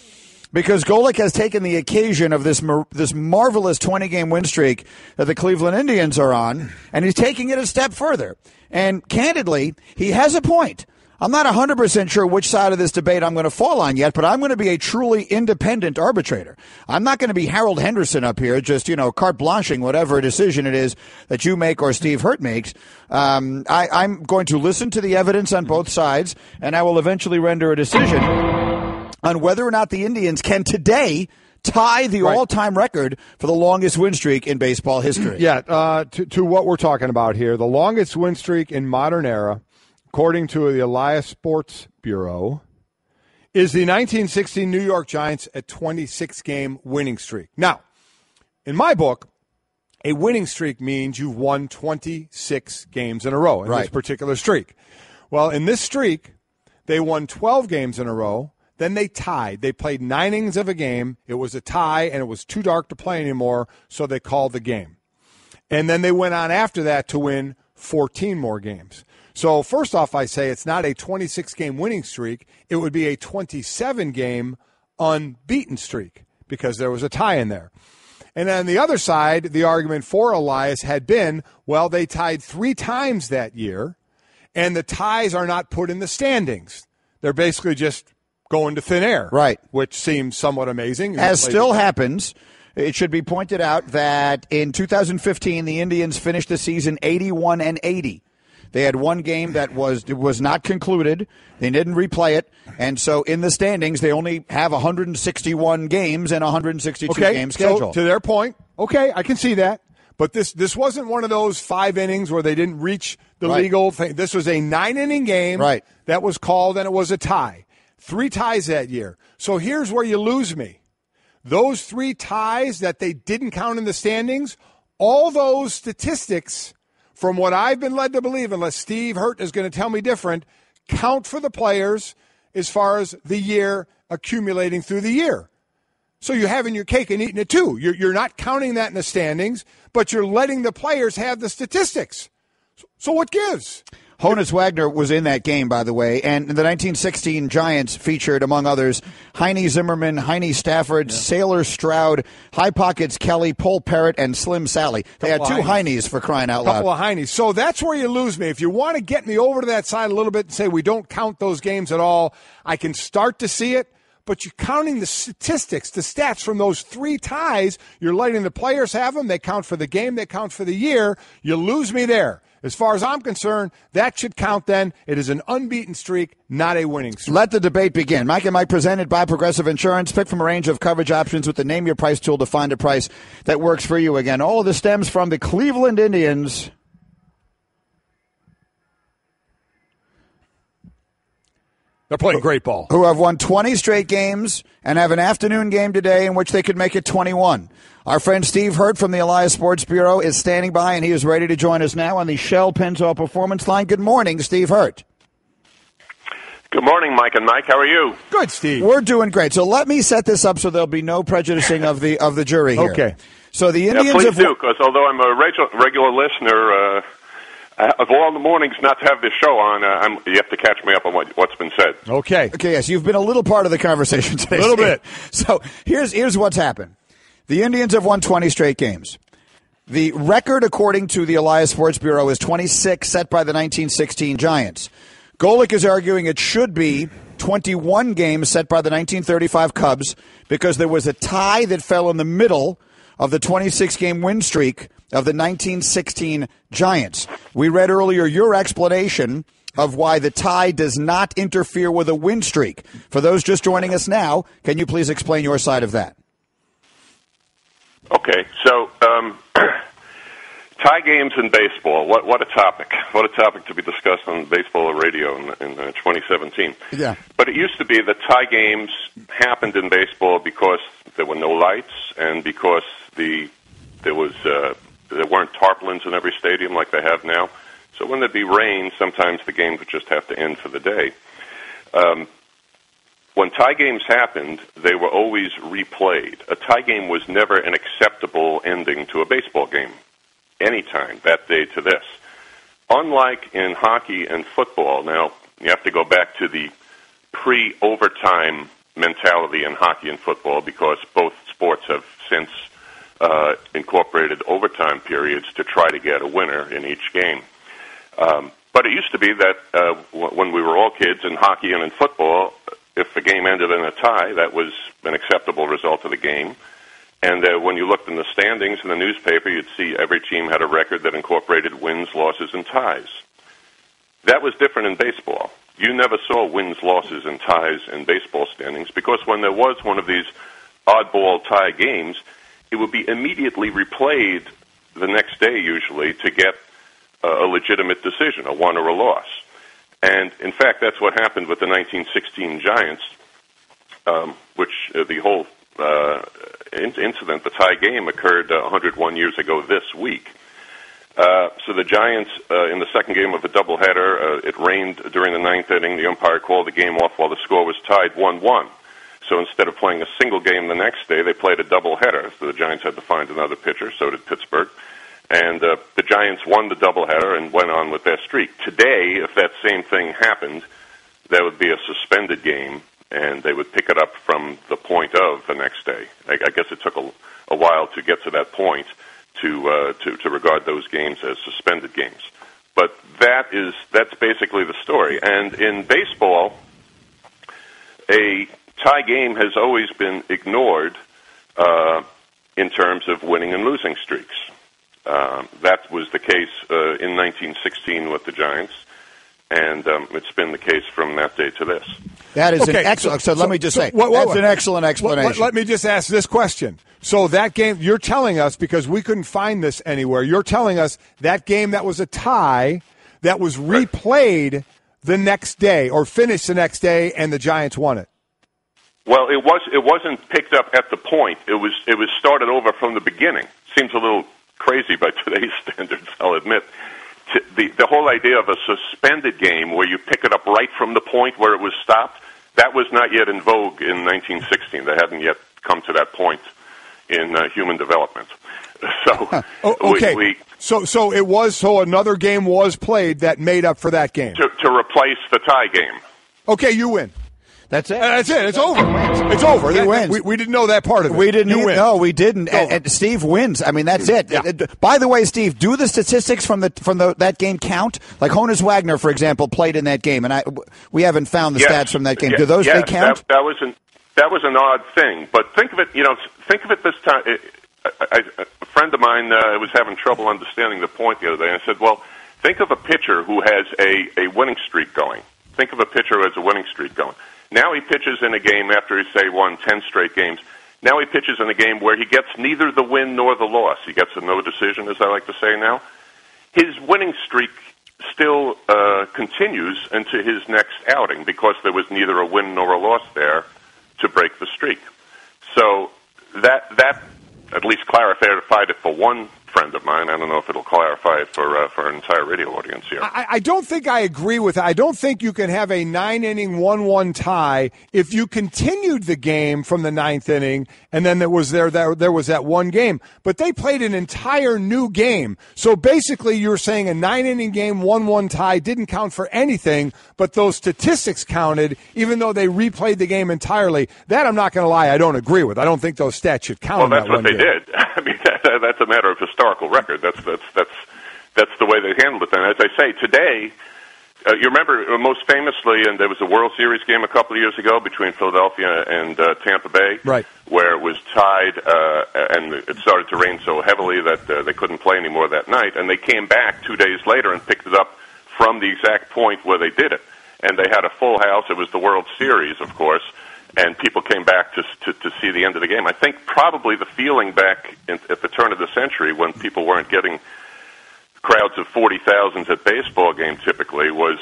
because Golic has taken the occasion of this mar- this marvelous 20 game win streak that the Cleveland Indians are on, and he's taking it a step further. And candidly, he has a point. I'm not 100% sure which side of this debate I'm going to fall on yet, but I'm going to be a truly independent arbitrator. I'm not going to be Harold Henderson up here, just, you know, carte blanching whatever decision it is that you make or Steve Hirdt makes. Um, I, I'm going to listen to the evidence on both sides, and I will eventually render a decision on whether or not the Indians can today tie the all-time record for the longest win streak in baseball history. Yeah, uh, to, to what we're talking about here, the longest win streak in modern era, according to the Elias Sports Bureau, is the 1960 New York Giants at 26 game winning streak. Now, in my book, a winning streak means you've won 26 games in a row in this particular streak. Well, in this streak, they won 12 games in a row. Then they tied. They played nine innings of a game. It was a tie, and it was too dark to play anymore, so they called the game. And then they went on after that to win 14 more games. So, first off, I say it's not a 26 game winning streak. It would be a 27 game unbeaten streak because there was a tie in there. And on the other side, the argument for Elias had been well, they tied three times that year, and the ties are not put in the standings. They're basically just going to thin air. Right. Which seems somewhat amazing. As still happens, it should be pointed out that in 2015 the Indians finished the season 81 and 80. They had one game that was was not concluded. They didn't replay it, and so in the standings they only have 161 games and 162 okay, game so schedule. to their point, okay, I can see that. But this this wasn't one of those five innings where they didn't reach the Right. legal thing. This was a nine inning game Right. that was called, and it was a tie. Three ties that year. So here's where you lose me. Those three ties that they didn't count in the standings, all those statistics, from what I've been led to believe, unless Steve Hirdt is going to tell me different, count for the players as far as the year accumulating through the year. So you're having your cake and eating it too. You're, you're not counting that in the standings, but you're letting the players have the statistics. So, so what gives? Honus Wagner was in that game, by the way, and the 1916 Giants featured, among others, Heinie Zimmerman, Heinie Stafford, Sailor Stroud, High Pockets Kelly, Pol Perritt, and Slim Sallee. They had two of Heinies for crying out loud. couple of heinies. So that's where you lose me. If you want to get me over to that side a little bit and say we don't count those games at all, I can start to see it. But you're counting the statistics, the stats from those three ties. You're letting the players have them. They count for the game. They count for the year. You lose me there. As far as I'm concerned, that should count then. It is an unbeaten streak, not a winning streak. Let the debate begin. Mike and Mike presented by Progressive Insurance. Pick from a range of coverage options with the Name Your Price tool to find a price that works for you. Again, all of this stems from the Cleveland Indians. They're playing great ball. Who have won 20 straight games and have an afternoon game today in which they could make it 21. Our friend Steve Hirdt from the Elias Sports Bureau is standing by and he is ready to join us now on the Shell Pennzoil Performance Line. Good morning, Steve Hirdt. Good morning, Mike and Mike. How are you? Good, Steve. We're doing great. So let me set this up so there'll be no prejudicing of the of the jury here. Okay. So the Yeah, Indians please have do, because although I'm a regular, regular listener, uh, I- of all the mornings not to have this show on, uh, I'm, you have to catch me up on what, what's been said. Okay. Okay, yes, you've been a little part of the conversation today. A little Steve. bit. So here's here's what's happened. The Indians have won 20 straight games. The record, according to the Elias Sports Bureau, is 26, set by the 1916 Giants. Golic is arguing it should be 21 games set by the 1935 Cubs because there was a tie that fell in the middle of the 26 game win streak of the 1916 Giants. We read earlier your explanation of why the tie does not interfere with a win streak. For those just joining us now, can you please explain your side of that? Okay, so um, tie games in baseball. What what a topic! What a topic to be discussed on baseball radio in, in uh, 2017. Yeah. But it used to be that tie games happened in baseball because there were no lights and because the there was uh, there weren't tarpaulins in every stadium like they have now. So when there'd be rain, sometimes the games would just have to end for the day. Um, when tie games happened, they were always replayed. A tie game was never an acceptable ending to a baseball game, anytime that day to this. unlike in hockey and football, now you have to go back to the pre overtime mentality in hockey and football because both sports have since uh, incorporated overtime periods to try to get a winner in each game. Um, but it used to be that uh, w- when we were all kids in hockey and in football, if the game ended in a tie, that was an acceptable result of the game. And uh, when you looked in the standings in the newspaper, you'd see every team had a record that incorporated wins, losses, and ties. That was different in baseball. You never saw wins, losses, and ties in baseball standings because when there was one of these oddball tie games, it would be immediately replayed the next day, usually, to get uh, a legitimate decision, a won or a loss. And in fact, that's what happened with the 1916 Giants, um, which uh, the whole uh, in- incident, the tie game, occurred uh, 101 years ago this week. Uh, so the Giants, uh, in the second game of the doubleheader, uh, it rained during the ninth inning. The umpire called the game off while the score was tied 1-1. So instead of playing a single game the next day, they played a doubleheader. So the Giants had to find another pitcher. So did Pittsburgh. And uh, the Giants won the doubleheader and went on with their streak. Today, if that same thing happened, there would be a suspended game, and they would pick it up from the point of the next day. I, I guess it took a, a while to get to that point to, uh, to to regard those games as suspended games. But that is that's basically the story. And in baseball, a tie game has always been ignored uh, in terms of winning and losing streaks. Um, that was the case uh, in 1916 with the Giants, and um, it's been the case from that day to this. That is Okay, an excellent. So, let me just say, what- what- that's what- an excellent explanation. Let, let me just ask this question. So that game, you're telling us because we couldn't find this anywhere. You're telling us that game that was a tie that was replayed the next day or finished the next day, and the Giants won it. Well, it was it wasn't picked up at the point. It was it was started over from the beginning. Seems a little crazy by today's standards, I'll admit. The the whole idea of a suspended game where you pick it up right from the point where it was stopped, that was not yet in vogue in 1916. They hadn't yet come to that point in uh, human development. So Oh, okay. we, we so so it was so another game was played that made up for that game. to, to replace the tie game. Okay, you win. That's it. That's it. It's over. It's over. He wins. We, we didn't know that part of it. We didn't. You win. No, we didn't. And, and Steve wins. I mean, that's it. Uh, By the way, Steve, do the statistics from the from the that game count? Like Honus Wagner, for example, played in that game, and I we haven't found the Yes. stats from that game. Ye- Do those yes, they count? That, that was an that was an odd thing, but think of it. You know, think of it this time. It, I, I, a friend of mine uh, was having trouble understanding the point the other day. I said, "Well, think of a pitcher who has a a winning streak going. Think of a pitcher who has a winning streak going. Now he pitches in a game after he say won ten straight games. Now he pitches in a game where he gets neither the win nor the loss. He gets a no decision, as I like to say now. His winning streak still uh, continues into his next outing because there was neither a win nor a loss there to break the streak. So that that at least clarified it for one friend of mine. I don't know if it'll clarify it for uh, for an entire radio audience here. I, I don't think I agree with. I don't think you can have a nine inning one one tie if you continued the game from the ninth inning and then there was there there, there was that one game. But they played an entire new game. So basically, you're saying a nine inning game one one tie didn't count for anything, but those statistics counted, even though they replayed the game entirely. That I'm not going to lie, I don't agree with. I don't think those stats should count. Well, that's that what one they game. did. I mean, that, that's a matter of historical record. That's that's that's that's the way they handled it. And as I say, today, uh, you remember uh, most famously, and there was a World Series game a couple of years ago between Philadelphia and uh, Tampa Bay, Right. where it was tied, uh, and it started to rain so heavily that uh, they couldn't play anymore that night. And they came back two days later and picked it up from the exact point where they did it. And they had a full house. It was the World Series, of course, and people came back to to, to see the end of the game. I think probably the feeling back in, at the turn of the century when people weren't getting crowds of forty thousands at baseball game typically was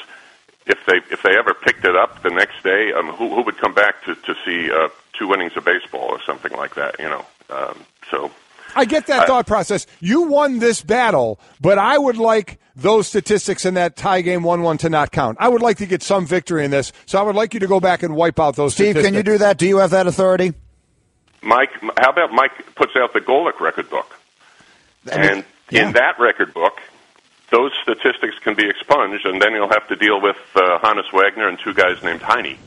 if they if they ever picked it up the next day, um, who who would come back to to see uh, two innings of baseball or something like that? You know, um, so I get that I- thought process. You won this battle, but I would like those statistics in that tie game 1 1 to not count. I would like to get some victory in this, so I would like you to go back and wipe out those Steve, can you do that? Do you have that authority? Mike, how about Mike puts out the Golic record book? And in that record book, those statistics can be expunged, and then you'll have to deal with uh, Honus Wagner and two guys named Heinie.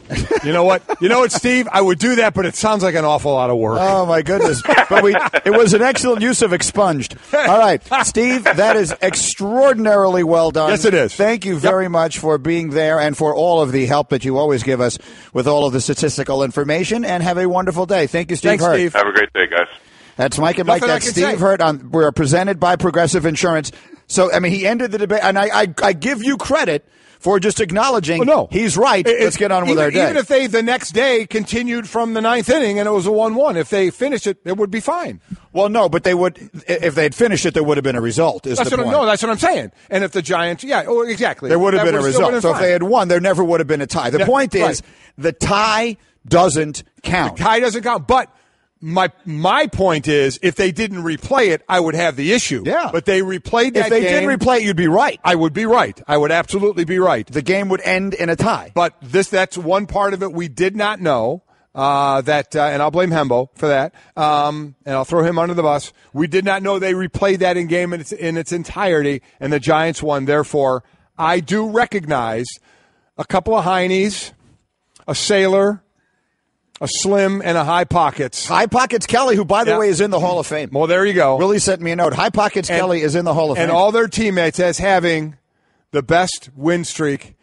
You know what? You know what, Steve? I would do that, but it sounds like an awful lot of work. Oh my goodness! But we, it was an excellent use of expunged. All right, Steve, that is extraordinarily well done. Yes, it is. Thank you very much for being there and for all of the help that you always give us with all of the statistical information. And have a wonderful day. Thank you, Steve. Thanks, Hirdt. Steve. Have a great day, guys. That's Mike and Nothing Mike. I That's Steve say. Hirdt. On we're presented by Progressive Insurance. So I mean, he ended the debate, and I I, I give you credit for just acknowledging. Well, no, he's right. It- Let's get on with even, our day. Even if they the next day continued from the ninth inning and it was a one-one, if they finished it, it would be fine. well, no, but they would if they had finished it, there would have been a result. Is That's the what I'm, point. no, that's what I'm saying. And if the Giants, yeah, oh, exactly, There would have been a result. So if they had won, there never would have been a tie. The Yeah, point is, right. the tie doesn't count. tie doesn't count. But my my point is, if they didn't replay it, I would have the issue. Yeah. but they replayed that. if they game, did replay it, you'd be right. I would be right. I would absolutely be right. The game would end in a tie. But this that's one part of it we did not know. Uh, that uh, and I'll blame Hembo for that. Um, and I'll throw him under the bus. We did not know they replayed that in game in its, in its entirety, and the Giants won. Therefore, I do recognize a couple of Heinies, a Sallee, a Slim, and a High Pockets. High Pockets Kelly, who by the Yeah. way is in the Hall of Fame. Well, there you go. Willie sent me a note. High Pockets And- Kelly is in the Hall of and Fame. And all their teammates as having the best win streak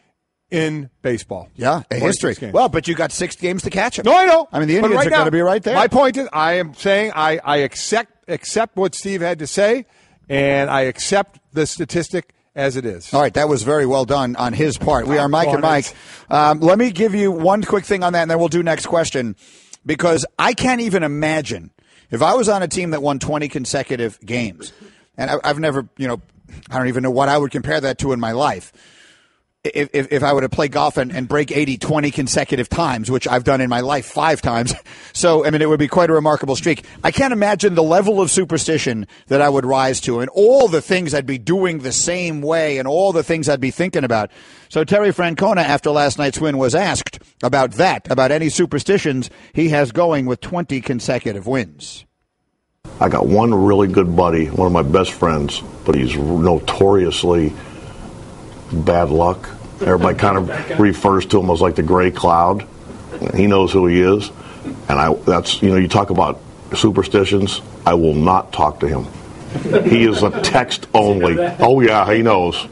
in baseball. yeah, a history. Well, but you got six games to catch him. No, I know. I mean, the Indians right are going to be right there. My point is, I am saying I, I accept accept what Steve had to say, and I accept the statistic as it is. All right, that was very well done on his part. We are Mike and Mike. Um, let me give you one quick thing on that, and then we'll do next question. Because I can't even imagine if I was on a team that won 20 consecutive games, and I, I've never, you know, I don't even know what I would compare that to in my life. If, if, if I were to play golf and, and break 80 20 consecutive times, which I've done in my life five times. So, I mean, it would be quite a remarkable streak. I can't imagine the level of superstition that I would rise to and all the things I'd be doing the same way and all the things I'd be thinking about. So, Terry Francona, after last night's win, was asked about that, about any superstitions he has going with 20 consecutive wins. I got one really good buddy, one of my best friends, but he's notoriously bad luck. Everybody kind of refers to him as like the gray cloud. He knows who he is, and I. That's you know you talk about superstitions. I will not talk to him. He is a text only. Oh yeah, he knows.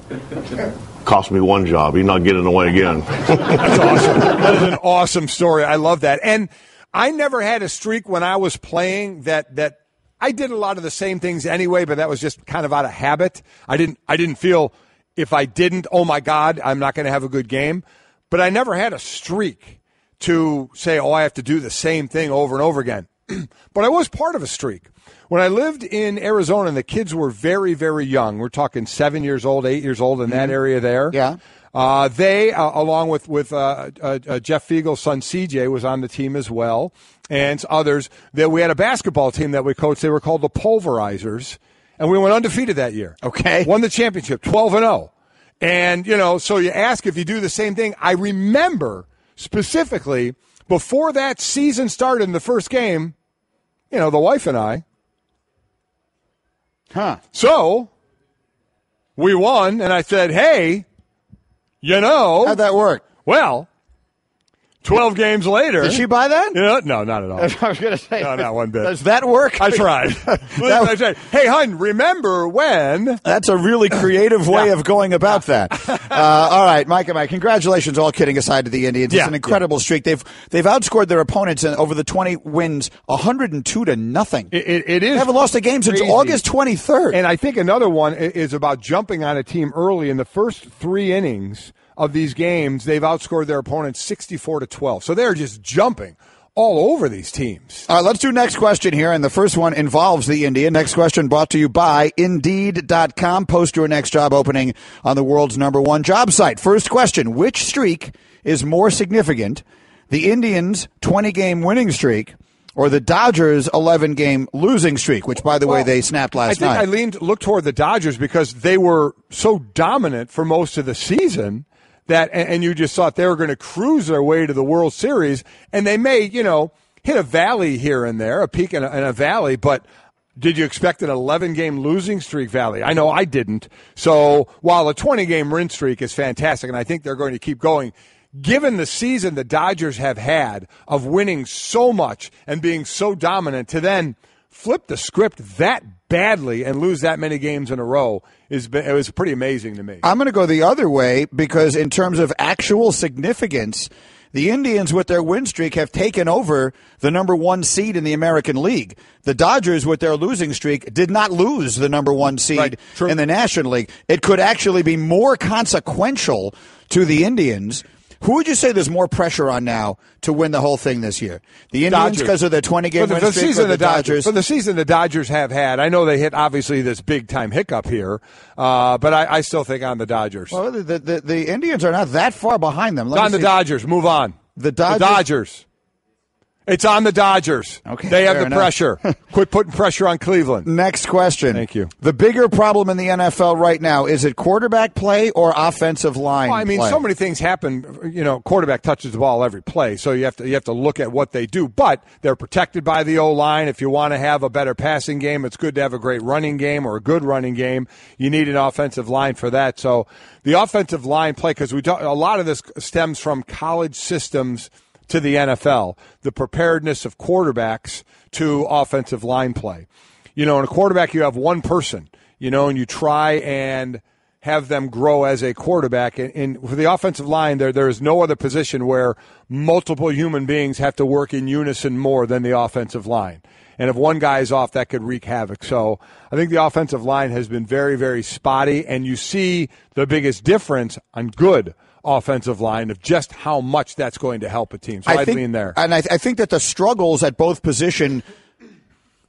Cost me one job. He's not getting away again. That's awesome. That is an awesome story. I love that. And I never had a streak when I was playing that that I did a lot of the same things anyway, but that was just kind of out of habit. I didn't I didn't feel if I didn't, oh my God, I'm not going to have a good game. But I never had a streak to say, oh, I have to do the same thing over and over again. but I was part of a streak. When I lived in Arizona and the kids were very, very young, we're talking seven years old, eight years old in that area there. Yeah. Uh, they, uh, along with with uh, uh, uh, Jeff Feagles' son CJ, was on the team as well, and others. That we had a basketball team that we coached. They were called the Pulverizers, and we went undefeated that year. Okay, won the championship, twelve and zero. And you know, so you ask if you do the same thing. I remember specifically before that season started in the first game. You know, the wife and I. Huh. So we won, and I said, "Hey, you know, how'd that work?" Well, twelve games later, Did she buy that? You know, no, not at all. I was going to say, no, not one bit. Does that work? I tried. I said, "Hey, hun, remember when?" That's a really creative way of going about that. Uh, all right, Mike and Mike, congratulations. All kidding aside to the Indians, it's an incredible streak. They've they've outscored their opponents in, over the twenty wins, hundred and two to nothing. It, it, it is. They haven't lost a game since crazy. August twenty third. And I think another one is about jumping on a team early in the first three innings of these games. They've outscored their opponents sixty-four to twelve. So they're just jumping all over these teams. All right, let's do next question here. And the first one involves the Indian. Next question brought to you by Indeed.com. Post your next job opening on the world's number one job site. First question Which streak is more significant? The Indians' 20 game winning streak or the Dodgers' 11 game losing streak, which, by the way, they snapped last night. I think night? I leaned looked toward the Dodgers because they were so dominant for most of the season that, and, you just thought they were going to cruise their way to the World Series, and they may, you know, hit a valley here and there, a peak and a, and a valley, but Did you expect an 11 game losing streak, Valley? I know I didn't. So while a 20 game win streak is fantastic, and I think they're going to keep going, given the season the Dodgers have had of winning so much and being so dominant, to then flip the script that badly and lose that many games in a row is it was pretty amazing to me. I'm going to go the other way because in terms of actual significance, the Indians with their win streak have taken over the number 1 seed in the American League. The Dodgers with their losing streak did not lose the number 1 seed Right, in the National League. It could actually be more consequential to the Indians. Who would you say there's more pressure on now to win the whole thing this year? The Indians because of their 20 game the, win the streak season or the the Dodgers, Dodgers? for the season the Dodgers have had. I know they hit obviously this big time hiccup here, uh, but I, I still think on the Dodgers. Well, the, the, the Indians are not that far behind them. Let on the see. Dodgers. Move on. The Dodgers. The Dodgers. It's on the Dodgers. Okay, They have the enough. pressure. Quit putting pressure on Cleveland. Next question. Thank you. The bigger problem in the NFL right now is it quarterback play or offensive line? Well, I mean, play? so many things happen. You know, quarterback touches the ball every play, so you have to you have to look at what they do. But they're protected by the O line. If you want to have a better passing game, it's good to have a great running game or a good running game. You need an offensive line for that. So the offensive line play, because we talk, a lot of this stems from college systems to the NFL, the preparedness of quarterbacks to offensive line play. You know, in a quarterback, you have one person, you know, and you try and have them grow as a quarterback. And, and for the offensive line, there there is no other position where multiple human beings have to work in unison more than the offensive line. And if one guy is off, that could wreak havoc. So I think the offensive line has been very, very spotty. And you see the biggest difference on good offensive line of just how much that's going to help a team. So I would think, lean there. and I, I think that the struggles at both position,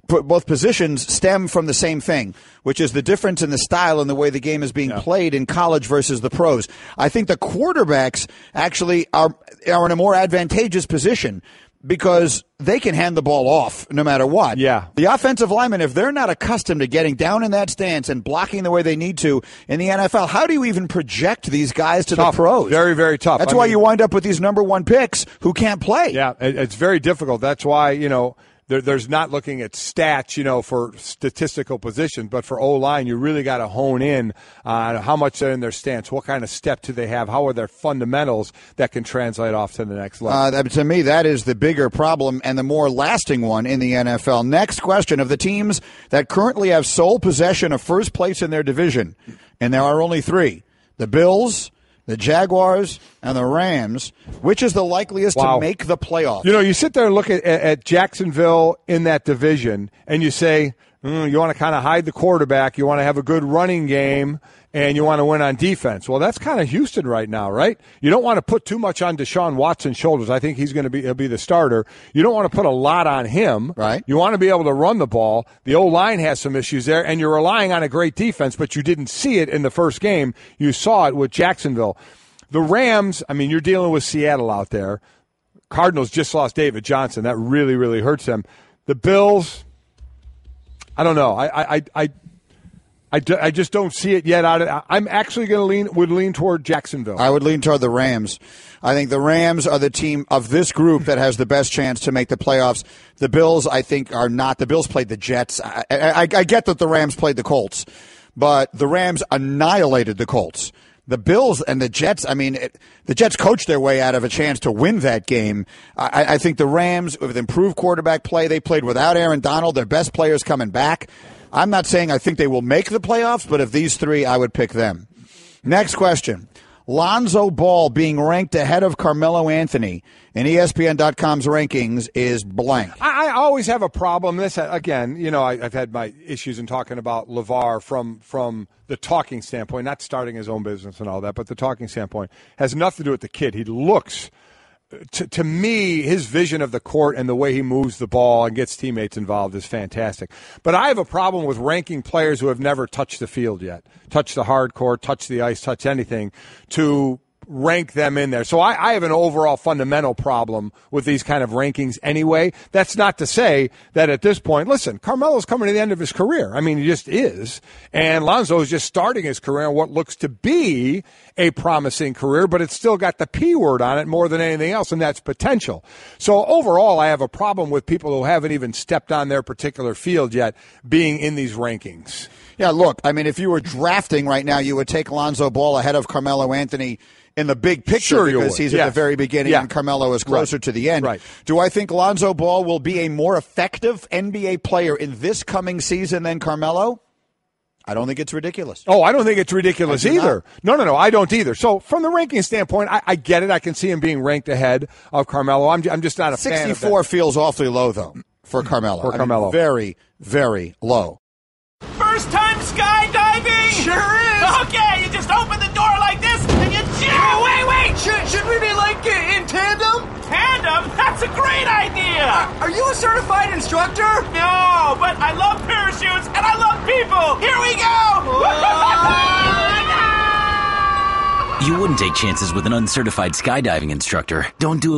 p- both positions, stem from the same thing, which is the difference in the style and the way the game is being played in college versus the pros. I think the quarterbacks actually are are in a more advantageous position. Because they can hand the ball off no matter what. Yeah. The offensive linemen, if they're not accustomed to getting down in that stance and blocking the way they need to in the NFL, how do you even project these guys to Tough. the pros? Very, very tough. That's I why mean- you wind up with these number one picks who can't play. Yeah, it's very difficult. That's why you know there, there's not looking at stats, you know, for statistical position, but for O line, you really got to hone in on how much they're in their stance, what kind of step do they have, how are their fundamentals that can translate off to the next level. Uh, to me, that is the bigger problem and the more lasting one in the NFL. Next question of the teams that currently have sole possession of first place in their division, and there are only three the Bills, the Jaguars, and the Rams. Which is the likeliest Wow. to make the playoffs? You know, you sit there and look at, at, Jacksonville in that division, and you say, mm, you want to kind of hide the quarterback, you want to have a good running game, and you want to win on defense. Well, that's kind of Houston right now, right? You don't want to put too much on Deshaun Watson's shoulders. I think he's going to be he'll be the starter. You don't want to put a lot on him. Right. You want to be able to run the ball. The O line has some issues there, and you're relying on a great defense, but you didn't see it in the first game. You saw it with Jacksonville. The Rams, I mean, you're dealing with Seattle out there. Cardinals just lost David Johnson. That really, really hurts them. The Bills, I don't know. I, I, I, I, I, d- I just don't see it yet. Out of, I'm actually going to lean would lean toward Jacksonville. I would lean toward the Rams. I think the Rams are the team of this group that has the best chance to make the playoffs. The Bills, I think, are not. The Bills played the Jets. I, I, I get that the Rams played the Colts, but the Rams annihilated the Colts. The Bills and the Jets, I mean, it, the Jets coached their way out of a chance to win that game. I, I think the Rams, with improved quarterback play, they played without Aaron Donald, their best players coming back. I'm not saying I think they will make the playoffs, but of these three, I would pick them. Next question. Lonzo Ball being ranked ahead of Carmelo Anthony in ESPN.com's rankings is blank. I, I always have a problem. This uh, again, you know, I, I've had my issues in talking about LaVar from from the talking standpoint, not starting his own business and all that, but the talking standpoint has nothing to do with the kid. He looks. To, to me, his vision of the court and the way he moves the ball and gets teammates involved is fantastic. But I have a problem with ranking players who have never touched the field yet, touched the hard court, touched the ice, touched anything, to rank them in there. So I, I have an overall fundamental problem with these kind of rankings anyway. That's not to say that at this point, listen, Carmelo's coming to the end of his career. I mean, he just is. And Lonzo is just starting his career on what looks to be a promising career, but it's still got the P word on it more than anything else, and that's potential. So overall, I have a problem with people who haven't even stepped on their particular field yet being in these rankings. Yeah, look, I mean, if you were drafting right now, you would take Lonzo Ball ahead of Carmelo Anthony in the big picture Sure because he's Yeah. at the very beginning Yeah. and Carmelo is closer Right. to the end. Right. Do I think Lonzo Ball will be a more effective NBA player in this coming season than Carmelo? I don't think it's ridiculous. Oh, I don't think it's ridiculous I do either. No, no, no, I don't either. So, from the ranking standpoint, I, I get it. I can see him being ranked ahead of Carmelo. I'm, I'm just not a fan 64 feels awfully low, though, for Carmelo. For I mean, Carmelo. very, very low. First time skydiving? Sure That's a great idea. Uh, are you a certified instructor? No, but I love parachutes and I love people. Here we go. You wouldn't take chances with an uncertified skydiving instructor. Don't do it.